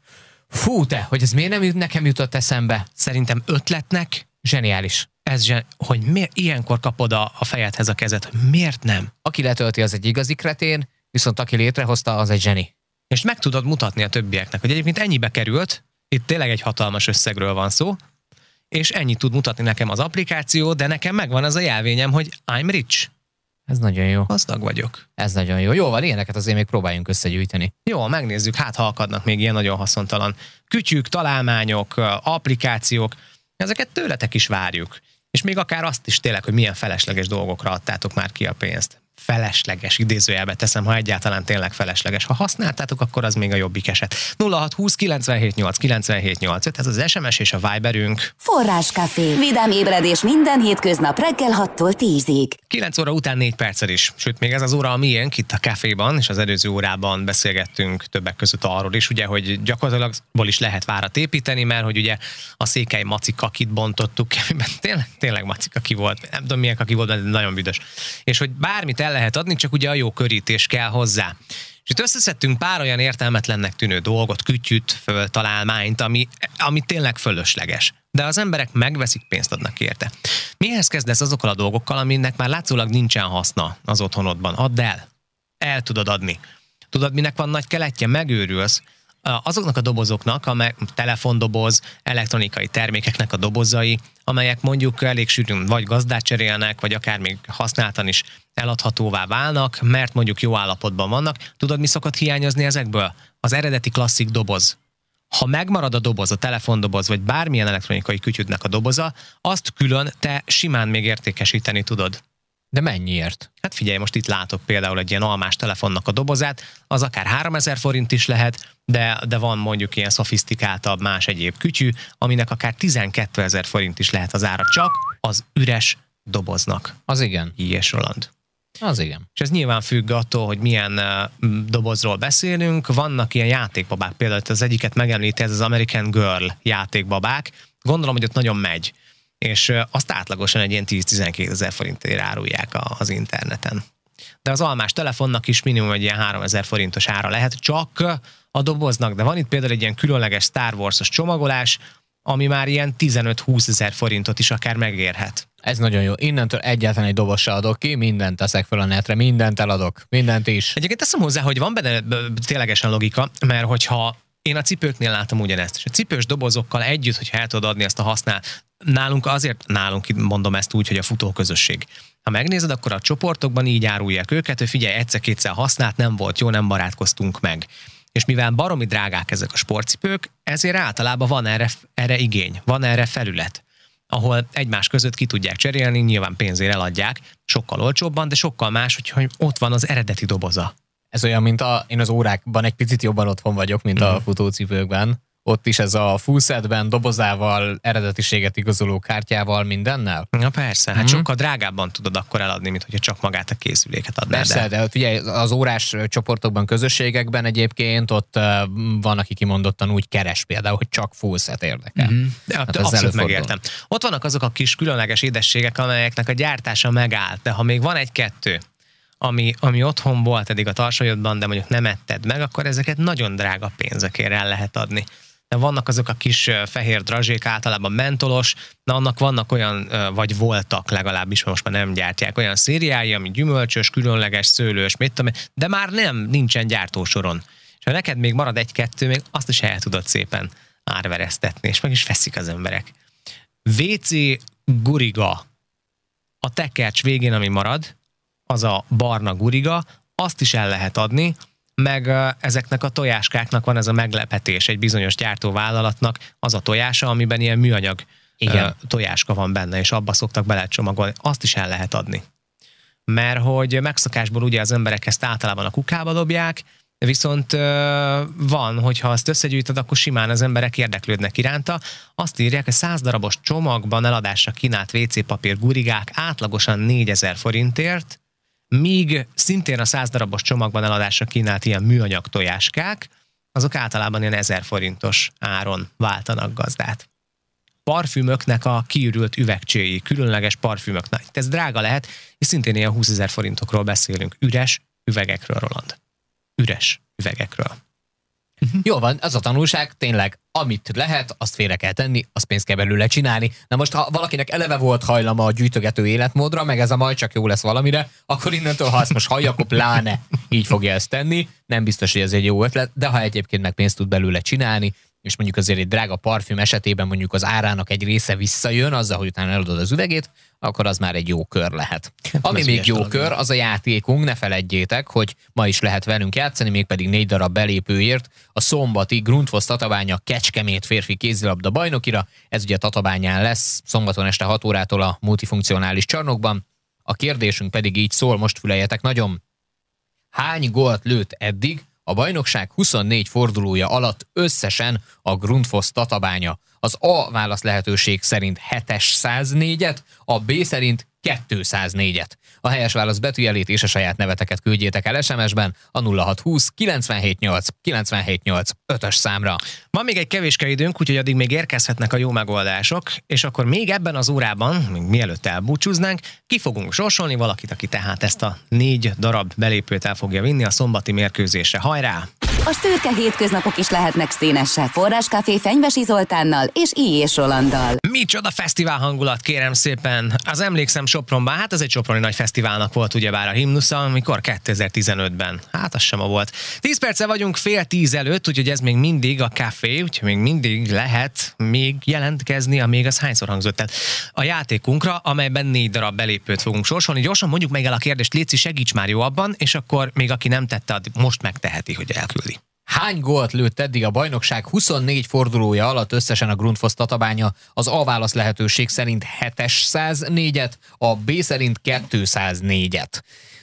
Fú, te, hogy ez miért nem nekem jutott eszembe? Szerintem ötletnek Zseniális. Ez zsen, hogy miért ilyenkor kapod a, a fejedhez a kezet, hogy miért nem. Aki letölti, az egy igazi kretén, viszont aki létrehozta, az egy zseni. És meg tudod mutatni a többieknek, hogy egyébként ennyibe került, itt tényleg egy hatalmas összegről van szó, és ennyit tud mutatni nekem az applikáció, de nekem megvan az a jelvényem, hogy I'm rich, Ez nagyon jó. gazdag vagyok. Ez nagyon jó. Jó van, ilyeneket azért még próbáljunk összegyűjteni. Jó, megnézzük, hát ha akadnak még ilyen nagyon haszontalan kütyük, találmányok, applikációk, ezeket tőletek is várjuk. És még akár azt is tényleg, hogy milyen felesleges dolgokra adtátok már ki a pénzt. Felesleges, idézőjelbe teszem, ha egyáltalán tényleg felesleges. Ha használtátok, akkor az még a jobbik eset. 0620 978 978 ez az SMS és a Viberünk. Forráskafé. Vidám ébredés minden hétköznap reggel 6-tól 10-ig. 9 óra után 4 perccel is. Sőt, még ez az óra a miénk itt a kávéban, és az előző órában beszélgettünk többek között arról is, ugye, hogy gyakorlatilag is lehet várat építeni, mert hogy ugye a székely macikakit bontottuk, tényleg, tényleg macikaki volt, nem tudom milyen kaki volt, de nagyon büdös. És hogy bármit el lehet adni, csak ugye a jó körítés kell hozzá. És itt összeszedtünk pár olyan értelmetlennek tűnő dolgot, kütyüt, föl, találmányt, ami, ami tényleg fölösleges. De az emberek megveszik, pénzt adnak érte. Mihez kezdesz azokkal a dolgokkal, aminek már látszólag nincsen haszna az otthonodban? Add el. El tudod adni. Tudod, minek van nagy keletje? Megőrülsz azoknak a dobozoknak, amely telefondoboz, elektronikai termékeknek a dobozai, amelyek mondjuk elég sűrűn vagy gazdát cserélnek, vagy akár még használtan is eladhatóvá válnak, mert mondjuk jó állapotban vannak. Tudod, mi szokott hiányozni ezekből? Az eredeti klasszik doboz. Ha megmarad a doboz, a telefondoboz, vagy bármilyen elektronikai kütyüdnek a doboza, azt külön te simán még értékesíteni tudod. De mennyiért? Hát figyelj, most itt látok például egy ilyen almás telefonnak a dobozát, az akár 3000 forint is lehet, de, de van mondjuk ilyen szofisztikáltabb más egyéb kütyű, aminek akár 12 ezer forint is lehet az ára, csak az üres doboznak. Az igen. Ilyes Roland. Az igen. És ez nyilván függ attól, hogy milyen uh, dobozról beszélünk. Vannak ilyen játékbabák, például az egyiket megemlíti, ez az American Girl játékbabák. Gondolom, hogy ott nagyon megy és azt átlagosan egy ilyen 10-12 ezer forintért árulják az interneten. De az almás telefonnak is minimum egy ilyen 3 ezer forintos ára lehet, csak a doboznak, de van itt például egy ilyen különleges Star Wars-os csomagolás, ami már ilyen 15-20 ezer forintot is akár megérhet. Ez nagyon jó. Innentől egyáltalán egy doboz se adok ki, mindent teszek fel a netre, mindent eladok, mindent is. Egyébként teszem hozzá, hogy van benne ténylegesen logika, mert hogyha én a cipőknél látom ugyanezt, és a cipős dobozokkal együtt, hogyha el tudod adni ezt a használ, nálunk azért, nálunk mondom ezt úgy, hogy a futóközösség. Ha megnézed, akkor a csoportokban így árulják őket, hogy figyelj, egyszer-kétszer használt, nem volt jó, nem barátkoztunk meg. És mivel baromi drágák ezek a sportcipők, ezért általában van erre, erre igény, van erre felület ahol egymás között ki tudják cserélni, nyilván pénzért eladják, sokkal olcsóbban, de sokkal más, hogy ott van az eredeti doboza. Ez olyan, mint a, én az órákban egy picit jobban otthon vagyok, mint mm. a mhm. futócipőkben ott is ez a full setben, dobozával, eredetiséget igazoló kártyával, mindennel? Na persze, hát mm-hmm. sokkal drágábban tudod akkor eladni, mint hogyha csak magát a készüléket adnád Persze, de ugye az órás csoportokban, közösségekben egyébként ott van, aki kimondottan úgy keres például, hogy csak full set érdekel. Mm-hmm. De hát abszolút megértem. Ott vannak azok a kis különleges édességek, amelyeknek a gyártása megállt, de ha még van egy-kettő, ami, ami otthon volt eddig a tarsajodban, de mondjuk nem etted meg, akkor ezeket nagyon drága pénzekért el lehet adni de vannak azok a kis fehér drazsék, általában mentolos, na annak vannak olyan, vagy voltak legalábbis, most már nem gyártják, olyan szériái, ami gyümölcsös, különleges, szőlős, mit tudom, de már nem, nincsen gyártósoron. És ha neked még marad egy-kettő, még azt is el tudod szépen árvereztetni, és meg is veszik az emberek. WC guriga. A tekercs végén, ami marad, az a barna guriga, azt is el lehet adni, meg ezeknek a tojáskáknak van ez a meglepetés egy bizonyos gyártóvállalatnak, az a tojása, amiben ilyen műanyag Igen. tojáska van benne, és abba szoktak belecsomagolni. Azt is el lehet adni. Mert hogy megszokásból ugye az emberek ezt általában a kukába dobják, Viszont van, hogyha azt összegyűjtöd, akkor simán az emberek érdeklődnek iránta. Azt írják, hogy 100 darabos csomagban eladásra kínált WC papír gurigák átlagosan 4000 forintért, míg szintén a 100 darabos csomagban eladásra kínált ilyen műanyag tojáskák, azok általában ilyen 1000 forintos áron váltanak gazdát. Parfümöknek a kiürült üvegcséi, különleges parfümöknek. Ez drága lehet, és szintén ilyen 20 ezer forintokról beszélünk. Üres üvegekről, Roland. Üres üvegekről. Uh-huh. Jó van, az a tanulság, tényleg, amit lehet, azt félre kell tenni, azt pénzt kell belőle csinálni. Na most, ha valakinek eleve volt hajlama a gyűjtögető életmódra, meg ez a majd csak jó lesz valamire, akkor innentől, ha azt most hallja, akkor pláne így fogja ezt tenni. Nem biztos, hogy ez egy jó ötlet, de ha egyébként meg pénzt tud belőle csinálni, és mondjuk azért egy drága parfüm esetében mondjuk az árának egy része visszajön, azzal, hogy utána eladod az üvegét, akkor az már egy jó kör lehet. (laughs) Ami még jó kör, az a játékunk, ne feledjétek, hogy ma is lehet velünk játszani, mégpedig négy darab belépőért a szombati Grundfos Tatabánya Kecskemét férfi kézilabda bajnokira. Ez ugye Tatabányán lesz, szombaton este 6 órától a multifunkcionális csarnokban A kérdésünk pedig így szól, most füleljetek nagyon. Hány gólt lőtt eddig a bajnokság 24 fordulója alatt összesen a Grundfos tatabánya? Az A válasz lehetőség szerint 704-et, a B szerint 204-et. A helyes válasz betűjelét és a saját neveteket küldjétek el SMS-ben a 0620 978 978 5-ös számra. Van még egy kevéske időnk, úgyhogy addig még érkezhetnek a jó megoldások, és akkor még ebben az órában, még mielőtt elbúcsúznánk, ki fogunk sorsolni valakit, aki tehát ezt a négy darab belépőt el fogja vinni a szombati mérkőzésre. Hajrá! A szürke hétköznapok is lehetnek színesek. Forráskafé Fenyvesi Zoltánnal és Ijés Rolanddal. Micsoda fesztivál hangulat, kérem szépen. Az emlékszem Sopronban, hát ez egy Soproni nagy fesztiválnak volt ugyebár a himnusza, amikor 2015-ben. Hát az sem a volt. 10 perce vagyunk fél tíz előtt, úgyhogy ez még mindig a café, úgyhogy még mindig lehet még jelentkezni, a még az hányszor hangzott el. A játékunkra, amelyben négy darab belépőt fogunk sorsolni. Gyorsan mondjuk meg el a kérdést, Léci, segíts már jó abban, és akkor még aki nem tette, most megteheti, hogy elküldi. Hány gólt lőtt eddig a bajnokság 24 fordulója alatt összesen a Grundfos tatabánya? Az A válasz lehetőség szerint 704-et, a B szerint 204-et.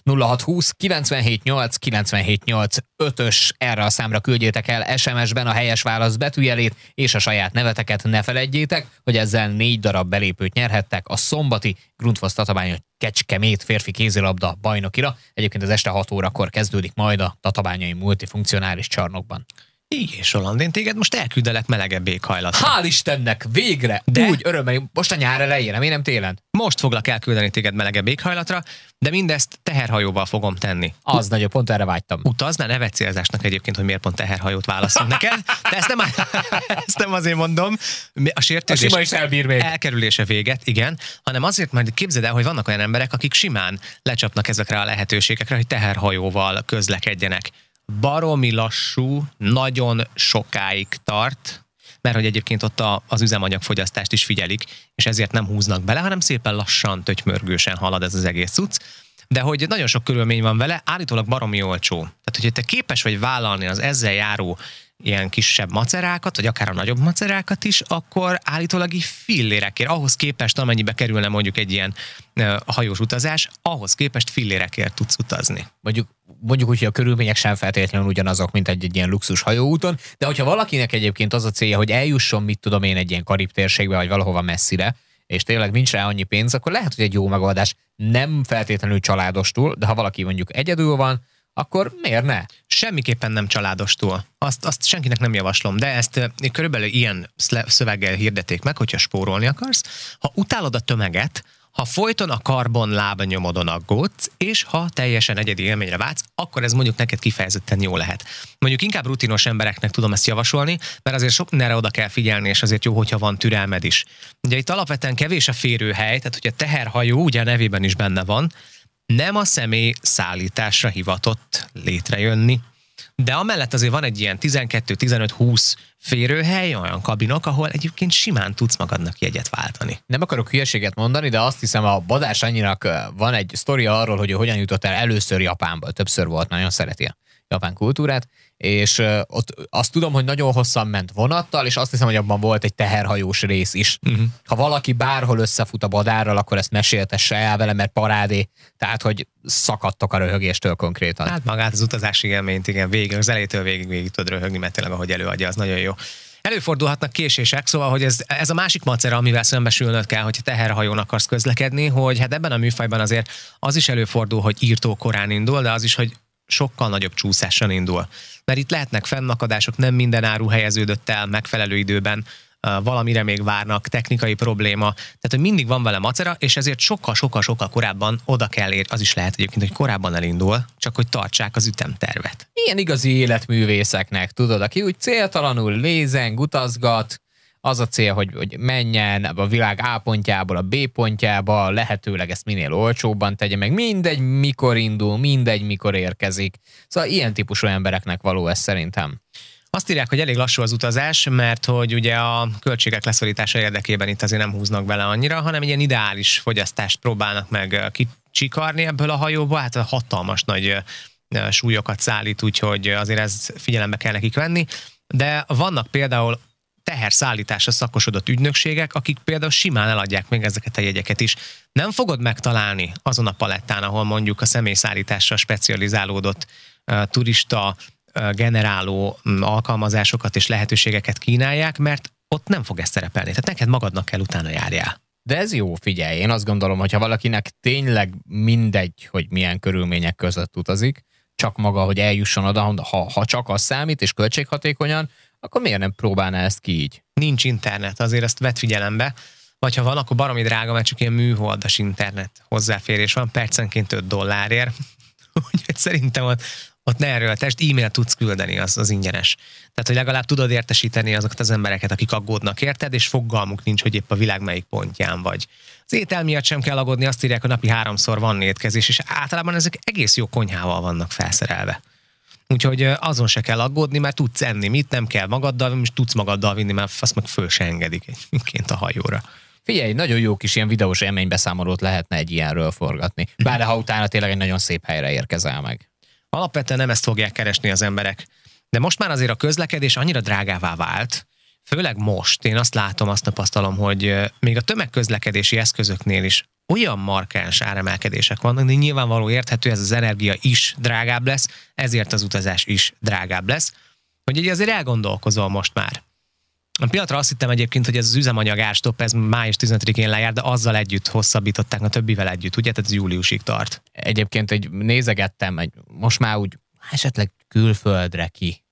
0620 978 978 5-ös erre a számra küldjétek el SMS-ben a helyes válasz betűjelét és a saját neveteket ne feledjétek, hogy ezzel négy darab belépőt nyerhettek a szombati Grundfos tatabánya Kecskemét férfi kézilabda bajnokira. Egyébként az este 6 órakor kezdődik majd a tatabányai multifunkcionális csarnokban. Igen, Roland, én téged most elküldelek melegebb éghajlatra. Hál' Istennek, végre! De? Úgy örömmel, most a nyár elején, remélem télen. Most foglak elküldeni téged melegebb éghajlatra, de mindezt teherhajóval fogom tenni. Az nagyon, pont erre vágytam. Utaznál neve célzásnak egyébként, hogy miért pont teherhajót választunk neked, de ezt nem, (laughs) ezt nem azért mondom, mi- a A sértődés sima is elbír még. elkerülése véget, igen, hanem azért majd képzeld el, hogy vannak olyan emberek, akik simán lecsapnak ezekre a lehetőségekre, hogy teherhajóval közlekedjenek. Baromi lassú, nagyon sokáig tart, mert hogy egyébként ott a, az üzemanyagfogyasztást is figyelik, és ezért nem húznak bele, hanem szépen lassan, tötymörgősen halad ez az egész cucc. De hogy nagyon sok körülmény van vele, állítólag baromi olcsó. Tehát, hogyha te képes vagy vállalni az ezzel járó ilyen kisebb macerákat, vagy akár a nagyobb macerákat is, akkor állítólag így fillérekért, ahhoz képest, amennyibe kerülne mondjuk egy ilyen ö, hajós utazás, ahhoz képest fillérekért tudsz utazni. mondjuk, mondjuk úgy, hogy a körülmények sem feltétlenül ugyanazok, mint egy, egy ilyen luxus hajóúton, de hogyha valakinek egyébként az a célja, hogy eljusson, mit tudom én, egy ilyen karib térségbe, vagy valahova messzire, és tényleg nincs rá annyi pénz, akkor lehet, hogy egy jó megoldás nem feltétlenül családostul, de ha valaki mondjuk egyedül van, akkor miért ne? Semmiképpen nem családostól. Azt, azt senkinek nem javaslom, de ezt ö, körülbelül ilyen szöveggel hirdeték meg, hogyha spórolni akarsz. Ha utálod a tömeget, ha folyton a karbon lábnyomodon aggódsz, és ha teljesen egyedi élményre vágysz, akkor ez mondjuk neked kifejezetten jó lehet. Mondjuk inkább rutinos embereknek tudom ezt javasolni, mert azért sok mindenre oda kell figyelni, és azért jó, hogyha van türelmed is. Ugye itt alapvetően kevés a férőhely, tehát hogy a teherhajó ugye a nevében is benne van, nem a személy szállításra hivatott létrejönni. De amellett azért van egy ilyen 12-15-20 férőhely, olyan kabinok, ahol egyébként simán tudsz magadnak jegyet váltani. Nem akarok hülyeséget mondani, de azt hiszem a Badás annyinak van egy sztoria arról, hogy ő hogyan jutott el először Japánba. Többször volt, nagyon szereti a japán kultúrát, és ott azt tudom, hogy nagyon hosszan ment vonattal, és azt hiszem, hogy abban volt egy teherhajós rész is. Uh-huh. Ha valaki bárhol összefut a badárral, akkor ezt meséltesse el vele, mert parádé, tehát hogy szakadtak a röhögéstől konkrétan. Hát magát az utazási élményt, igen, végig, az elejétől végig, végig tudod röhögni, mert tényleg ahogy előadja, az nagyon jó. Előfordulhatnak késések, szóval, hogy ez, ez a másik macera, amivel szembesülnöd kell, hogy teherhajón akarsz közlekedni, hogy hát ebben a műfajban azért az is előfordul, hogy írtó korán indul, de az is, hogy sokkal nagyobb csúszással indul. Mert itt lehetnek fennakadások, nem minden áru helyeződött el megfelelő időben, valamire még várnak, technikai probléma, tehát hogy mindig van vele macera, és ezért sokkal-sokkal-sokkal korábban oda kell ér, az is lehet egyébként, hogy korábban elindul, csak hogy tartsák az ütemtervet. Ilyen igazi életművészeknek, tudod, aki úgy céltalanul lézeng, utazgat, az a cél, hogy, hogy menjen a világ A pontjából a B pontjába, lehetőleg ezt minél olcsóbban tegye meg, mindegy mikor indul, mindegy mikor érkezik. Szóval ilyen típusú embereknek való ez szerintem. Azt írják, hogy elég lassú az utazás, mert hogy ugye a költségek leszorítása érdekében itt azért nem húznak bele annyira, hanem egy ilyen ideális fogyasztást próbálnak meg kicsikarni ebből a hajóból, hát hatalmas nagy súlyokat szállít, úgyhogy azért ez figyelembe kell nekik venni. De vannak például teherszállításra szakosodott ügynökségek, akik például simán eladják még ezeket a jegyeket is. Nem fogod megtalálni azon a palettán, ahol mondjuk a személyszállításra specializálódott turista generáló alkalmazásokat és lehetőségeket kínálják, mert ott nem fog ez szerepelni. Tehát neked magadnak kell utána járjál. De ez jó, figyelj, én azt gondolom, hogy ha valakinek tényleg mindegy, hogy milyen körülmények között utazik, csak maga, hogy eljusson oda, ha, ha csak az számít, és költséghatékonyan, akkor miért nem próbálná ezt ki így? Nincs internet, azért ezt vett figyelembe. Vagy ha van, akkor baromi drága, mert csak ilyen műholdas internet hozzáférés van, percenként 5 dollárért. (laughs) Úgyhogy szerintem ott, ott ne erről a test, e-mail tudsz küldeni, az, az ingyenes. Tehát, hogy legalább tudod értesíteni azokat az embereket, akik aggódnak érted, és fogalmuk nincs, hogy épp a világ melyik pontján vagy. Az étel miatt sem kell aggódni, azt írják, hogy napi háromszor van étkezés, és általában ezek egész jó konyhával vannak felszerelve. Úgyhogy azon se kell aggódni, mert tudsz enni, mit nem kell magaddal, és tudsz magaddal vinni, mert azt meg föl se engedik egyébként a hajóra. Figyelj, nagyon jó kis ilyen videós élménybeszámolót lehetne egy ilyenről forgatni. Bár ha utána tényleg egy nagyon szép helyre érkezel meg. Alapvetően nem ezt fogják keresni az emberek. De most már azért a közlekedés annyira drágává vált, főleg most, én azt látom, azt tapasztalom, hogy még a tömegközlekedési eszközöknél is olyan markáns áremelkedések vannak, de nyilvánvaló érthető, ez az energia is drágább lesz, ezért az utazás is drágább lesz, hogy így azért elgondolkozol most már. A pillanatra azt hittem egyébként, hogy ez az üzemanyag árstop, ez május 15-én lejár, de azzal együtt hosszabbították a többivel együtt, ugye? Tehát ez júliusig tart. Egyébként egy nézegettem, egy, most már úgy esetleg külföldre ki.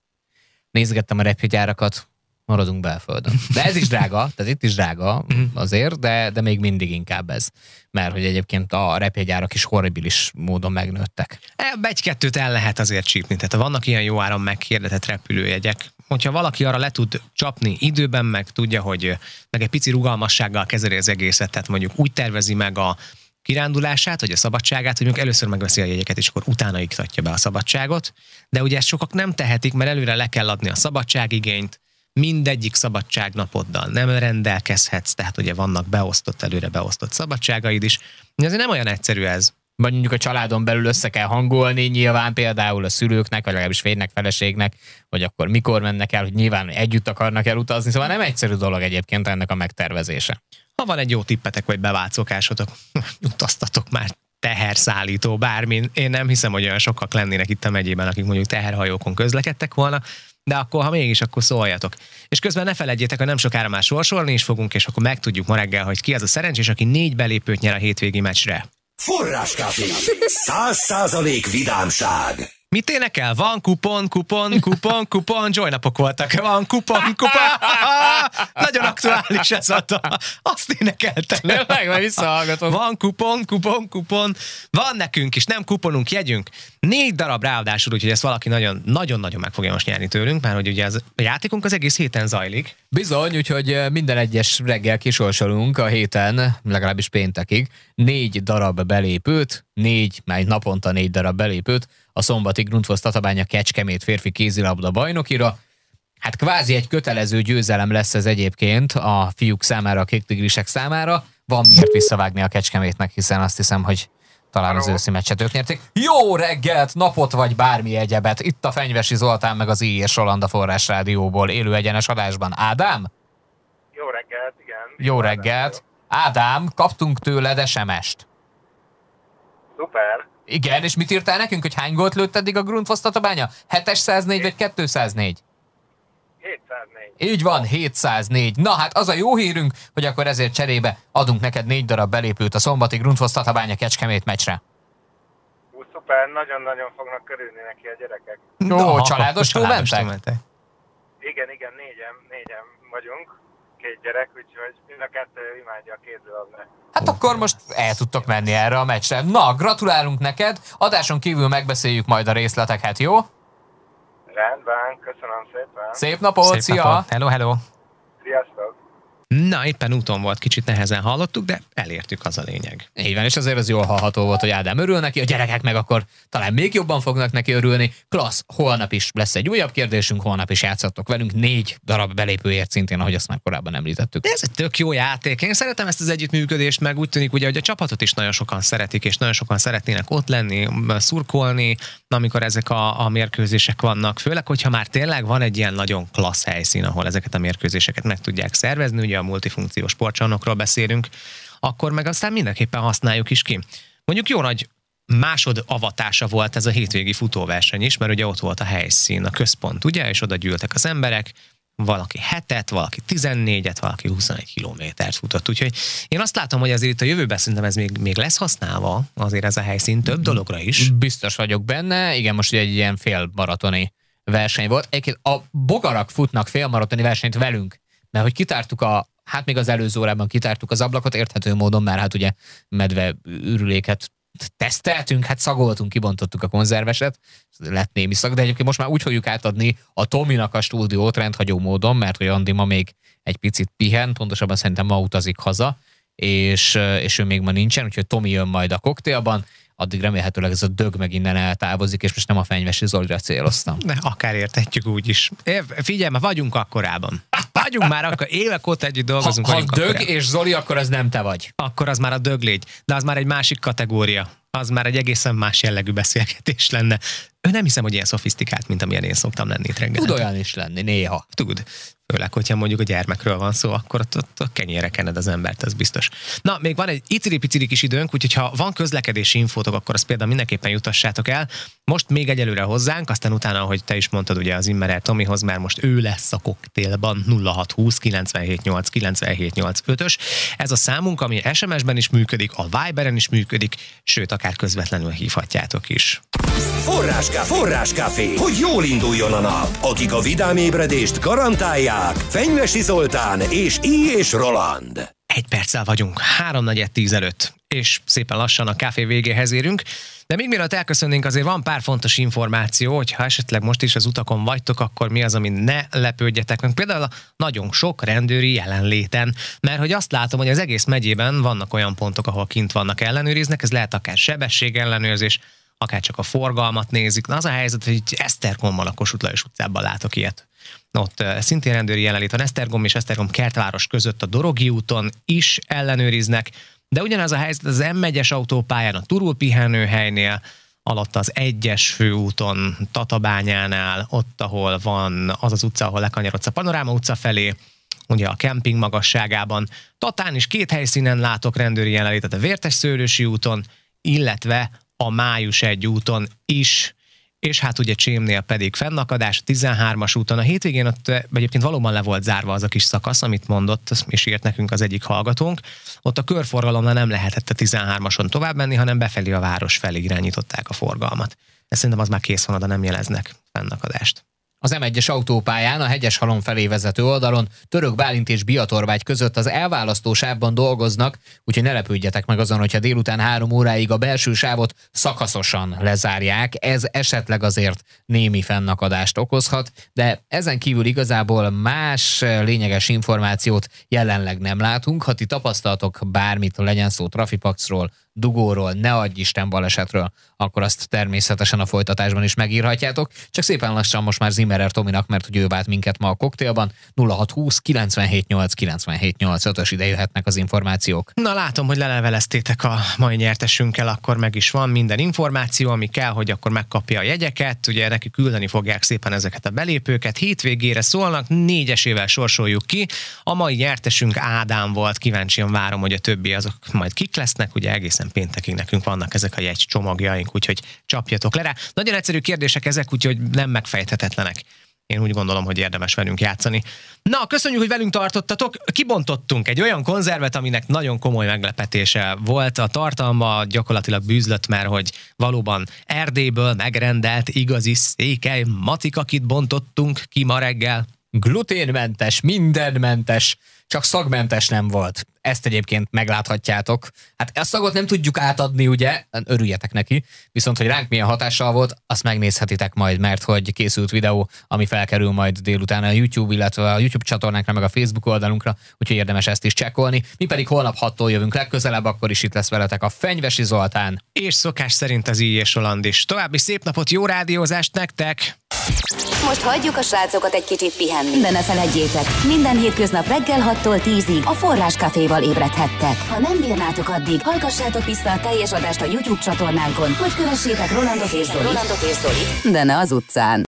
Nézegettem a repjegyárakat, maradunk belföldön. De ez is drága, tehát itt is drága azért, de, de még mindig inkább ez. Mert hogy egyébként a repjegyárak is horribilis módon megnőttek. E, egy-kettőt el lehet azért csípni, tehát vannak ilyen jó áron meghirdetett repülőjegyek. Hogyha valaki arra le tud csapni időben, meg tudja, hogy meg egy pici rugalmassággal kezeli az egészet, tehát mondjuk úgy tervezi meg a kirándulását, vagy a szabadságát, hogy mondjuk először megveszi a jegyeket, és akkor utána iktatja be a szabadságot. De ugye ezt sokak nem tehetik, mert előre le kell adni a szabadságigényt, mindegyik szabadságnapoddal nem rendelkezhetsz, tehát ugye vannak beosztott, előre beosztott szabadságaid is. Azért nem olyan egyszerű ez. Vagy mondjuk a családon belül össze kell hangolni, nyilván például a szülőknek, vagy legalábbis férnek, feleségnek, hogy akkor mikor mennek el, hogy nyilván együtt akarnak elutazni, szóval nem egyszerű dolog egyébként ennek a megtervezése. Ha van egy jó tippetek, vagy beváltszokásotok, (laughs) utaztatok már teherszállító, bármin. Én nem hiszem, hogy olyan sokak lennének itt a megyében, akik mondjuk teherhajókon közlekedtek volna, de akkor, ha mégis, akkor szóljatok. És közben ne felejtjétek, hogy nem sokára már sorsolni is fogunk, és akkor megtudjuk ma reggel, hogy ki az a szerencsés, aki négy belépőt nyer a hétvégi meccsre. Forráskafé. Száz százalék vidámság. Mit énekel? Van kupon, kupon, kupon, kupon, joynapok voltak. Van kupon, kupon. (laughs) Nagyon aktuális ez a Azt énekeltem. Meg, majd visszahallgatom. Van kupon, kupon, kupon. Van nekünk is, nem kuponunk, jegyünk. Négy darab ráadásul, úgyhogy ezt valaki nagyon-nagyon meg fogja most nyerni tőlünk, mert hogy ugye az, a játékunk az egész héten zajlik. Bizony, úgyhogy minden egyes reggel kisorsolunk a héten, legalábbis péntekig, négy darab belépőt, négy, mely naponta négy darab belépőt, a szombati Grundfos Tatabánya Kecskemét férfi kézilabda bajnokira. Hát kvázi egy kötelező győzelem lesz ez egyébként a fiúk számára, a kéktigrisek számára. Van miért visszavágni a Kecskemétnek, hiszen azt hiszem, hogy talán az őszi meccset ők nyerték. Jó reggelt, napot vagy bármi egyebet. Itt a Fenyvesi Zoltán meg az I és Rolanda Forrás Rádióból élő egyenes adásban. Ádám? Jó reggelt, igen. Jó reggelt. Ádám, kaptunk tőled SMS-t. Szuper. Igen, és mit írtál nekünk, hogy hány gólt lőtt eddig a Grundfos Tatabánya? 704 vagy 204? 704. Így van, 704. Na hát az a jó hírünk, hogy akkor ezért cserébe adunk neked négy darab belépőt a szombati Grundfos Tatabánya Kecskemét meccsre. Ú, szuper, nagyon-nagyon fognak körülni neki a gyerekek. Ó, no, családos mentek? mentek? Igen, igen, négyen, négyen vagyunk két gyerek, úgyhogy mind a kettő imádja a kézilabdát. Hát akkor most el tudtok menni erre a meccsre. Na, gratulálunk neked, adáson kívül megbeszéljük majd a részleteket, jó? Rendben, köszönöm szépen. Szép napot, Szép szia! Napot. Hello, hello! Sziasztok! Na, éppen úton volt, kicsit nehezen hallottuk, de elértük az a lényeg. Így van, és azért az jól hallható volt, hogy Ádám örül neki, a gyerekek meg akkor talán még jobban fognak neki örülni. Klassz, holnap is lesz egy újabb kérdésünk, holnap is játszottok velünk, négy darab belépőért szintén, ahogy azt már korábban említettük. De ez egy tök jó játék. Én szeretem ezt az együttműködést, meg úgy tűnik, ugye, hogy a csapatot is nagyon sokan szeretik, és nagyon sokan szeretnének ott lenni, szurkolni, amikor ezek a, a mérkőzések vannak. Főleg, hogyha már tényleg van egy ilyen nagyon klassz helyszín, ahol ezeket a mérkőzéseket meg tudják szervezni, ugye a multifunkciós sportcsarnokról beszélünk, akkor meg aztán mindenképpen használjuk is ki. Mondjuk jó nagy másod avatása volt ez a hétvégi futóverseny is, mert ugye ott volt a helyszín, a központ, ugye, és oda gyűltek az emberek, valaki hetet, valaki 14-et, valaki 21 kilométert futott. Úgyhogy én azt látom, hogy azért itt a jövőben szerintem ez még, még lesz használva, azért ez a helyszín több dologra is. Biztos vagyok benne. Igen, most ugye egy ilyen fél maratoni verseny volt. Egyébként a bogarak futnak fél maratoni versenyt velünk, mert hogy kitártuk a, hát még az előző órában kitártuk az ablakot, érthető módon, mert hát ugye medve ürüléket teszteltünk, hát szagoltunk, kibontottuk a konzerveset, lett némi szag, de egyébként most már úgy fogjuk átadni a Tominak a stúdiót rendhagyó módon, mert hogy Andi ma még egy picit pihen, pontosabban szerintem ma utazik haza, és, és ő még ma nincsen, úgyhogy Tomi jön majd a koktélban, addig remélhetőleg ez a dög meg innen eltávozik, és most nem a fenyvesi Zolira céloztam. De akár értetjük úgy is. Figyelj, már vagyunk akkorában. Vagyunk már akkor, évek óta együtt dolgozunk. Ha, ha dög akkorában. és Zoli, akkor az nem te vagy. Akkor az már a döglégy, de az már egy másik kategória. Az már egy egészen más jellegű beszélgetés lenne. Ő nem hiszem, hogy ilyen szofisztikált, mint amilyen én szoktam lenni itt reggel. Tud olyan is lenni, néha. Tud. Főleg, hogyha mondjuk a gyermekről van szó, akkor ott, ott a kenyére kened az embert, ez biztos. Na, még van egy iciri-piciri kis időnk, úgyhogy ha van közlekedési infótok, akkor azt például mindenképpen jutassátok el. Most még egyelőre hozzánk, aztán utána, ahogy te is mondtad, ugye az Immerer Tomihoz, mert most ő lesz a koktélban 0620 978 978 5-ös. Ez a számunk, ami SMS-ben is működik, a Viberen is működik, sőt, akár közvetlenül hívhatjátok is. Forráska, forráskafé, hogy jól induljon a nap. Akik a vidám ébredést garantálják, Fenyvesi Zoltán és I. és Roland. Egy perccel vagyunk, három negyed tíz előtt, és szépen lassan a kávé végéhez érünk. De még mielőtt elköszönnénk, azért van pár fontos információ, hogy ha esetleg most is az utakon vagytok, akkor mi az, ami ne lepődjetek meg. Például a nagyon sok rendőri jelenléten, mert hogy azt látom, hogy az egész megyében vannak olyan pontok, ahol kint vannak ellenőriznek, ez lehet akár sebességellenőrzés, akár csak a forgalmat nézik. Na az a helyzet, hogy Esztergomban a Kossuth Lajos utcában látok ilyet. Ott szintén rendőri jelenlét van Esztergom és Esztergom kertváros között a Dorogi úton is ellenőriznek, de ugyanaz a helyzet az M1-es autópályán, a Turul pihenőhelynél, alatt az egyes főúton, Tatabányánál, ott, ahol van az az utca, ahol lekanyarodsz a Panoráma utca felé, ugye a kemping magasságában. Tatán is két helyszínen látok rendőri jelenlétet, a Vértes Szőlősi úton, illetve a Május egy úton is, és hát ugye Csémnél pedig fennakadás, 13-as úton. A hétvégén ott egyébként valóban le volt zárva az a kis szakasz, amit mondott, és írt nekünk az egyik hallgatónk. Ott a körforgalomnál nem lehetett a 13-ason tovább menni, hanem befelé a város felé irányították a forgalmat. De szerintem az már kész van, oda nem jeleznek fennakadást. Az M1-es autópályán a hegyes halom felé vezető oldalon Török Bálint és Biatorvágy között az elválasztó sávban dolgoznak, úgyhogy ne lepődjetek meg azon, hogyha délután három óráig a belső sávot szakaszosan lezárják. Ez esetleg azért némi fennakadást okozhat, de ezen kívül igazából más lényeges információt jelenleg nem látunk. Ha ti tapasztaltok bármit, legyen szó Trafipaxról, dugóról, ne adj Isten balesetről, akkor azt természetesen a folytatásban is megírhatjátok. Csak szépen lassan most már Zimmerer Tominak, mert hogy ő vált minket ma a koktélban. 0620 978 978 5-ös ide jöhetnek az információk. Na látom, hogy leleveleztétek a mai nyertesünkkel, akkor meg is van minden információ, ami kell, hogy akkor megkapja a jegyeket, ugye neki küldeni fogják szépen ezeket a belépőket, hétvégére szólnak, négyesével sorsoljuk ki. A mai nyertesünk Ádám volt, kíváncsian várom, hogy a többi azok majd kik lesznek, ugye egészen péntekig nekünk vannak ezek a jegy csomagjaink, úgyhogy csapjatok le rá. Nagyon egyszerű kérdések ezek, úgyhogy nem megfejthetetlenek. Én úgy gondolom, hogy érdemes velünk játszani. Na, köszönjük, hogy velünk tartottatok. Kibontottunk egy olyan konzervet, aminek nagyon komoly meglepetése volt. A tartalma gyakorlatilag bűzlött, mert hogy valóban Erdélyből megrendelt igazi székely matikakit bontottunk ki ma reggel. Gluténmentes, mindenmentes, csak szagmentes nem volt. Ezt egyébként megláthatjátok. Hát a szagot nem tudjuk átadni, ugye, örüljetek neki, viszont hogy ránk milyen hatással volt, azt megnézhetitek majd, mert hogy készült videó, ami felkerül majd délután a YouTube, illetve a YouTube csatornánkra, meg a Facebook oldalunkra, úgyhogy érdemes ezt is csekkolni. Mi pedig holnap 6-tól jövünk legközelebb, akkor is itt lesz veletek a Fenyvesi Zoltán. És szokás szerint az I és Roland is. További szép napot, jó rádiózást nektek! Most hagyjuk a srácokat egy kicsit pihenni. De ne felejtjétek, minden hétköznap reggel 6-tól 10-ig a Forrás Caféval ébredhettek. Ha nem bírnátok addig, hallgassátok vissza a teljes adást a YouTube csatornánkon, vagy kövessétek Rolandot és Zolit, Rolandot és Zolit de ne az utcán.